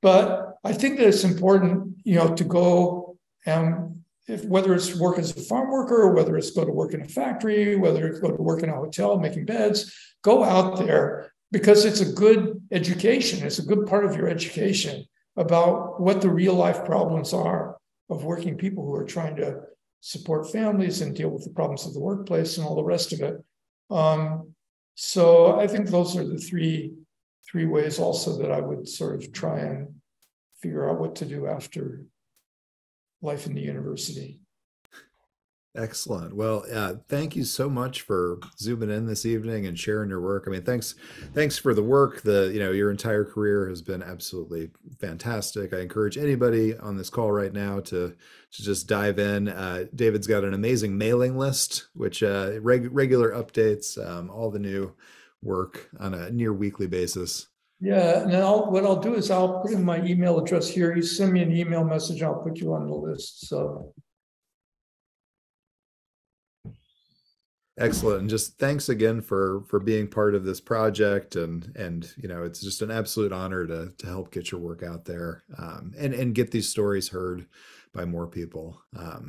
But I think that it's important, you know, to go and if whether it's work as a farm worker, whether it's go to work in a factory, whether it's go to work in a hotel making beds, go out there because it's a good education. It's a good part of your education about what the real life problems are of working people who are trying to support families and deal with the problems of the workplace and all the rest of it. Um, so I think those are the three three ways also that I would sort of try and figure out what to do after life in the university. Excellent. Well, uh, thank you so much for zooming in this evening and sharing your work. I mean, thanks, thanks for the work. The you know your entire career has been absolutely fantastic. I encourage anybody on this call right now to to just dive in. Uh, David's got an amazing mailing list, which uh, reg- regular updates, um, all the new work on a near weekly basis. Yeah, and I'll, what I'll do is I'll put in my email address here. You send me an email message, I'll put you on the list. So Excellent. And just thanks again for for being part of this project and and you know it's just an absolute honor to to help get your work out there um, and and get these stories heard by more people. Um,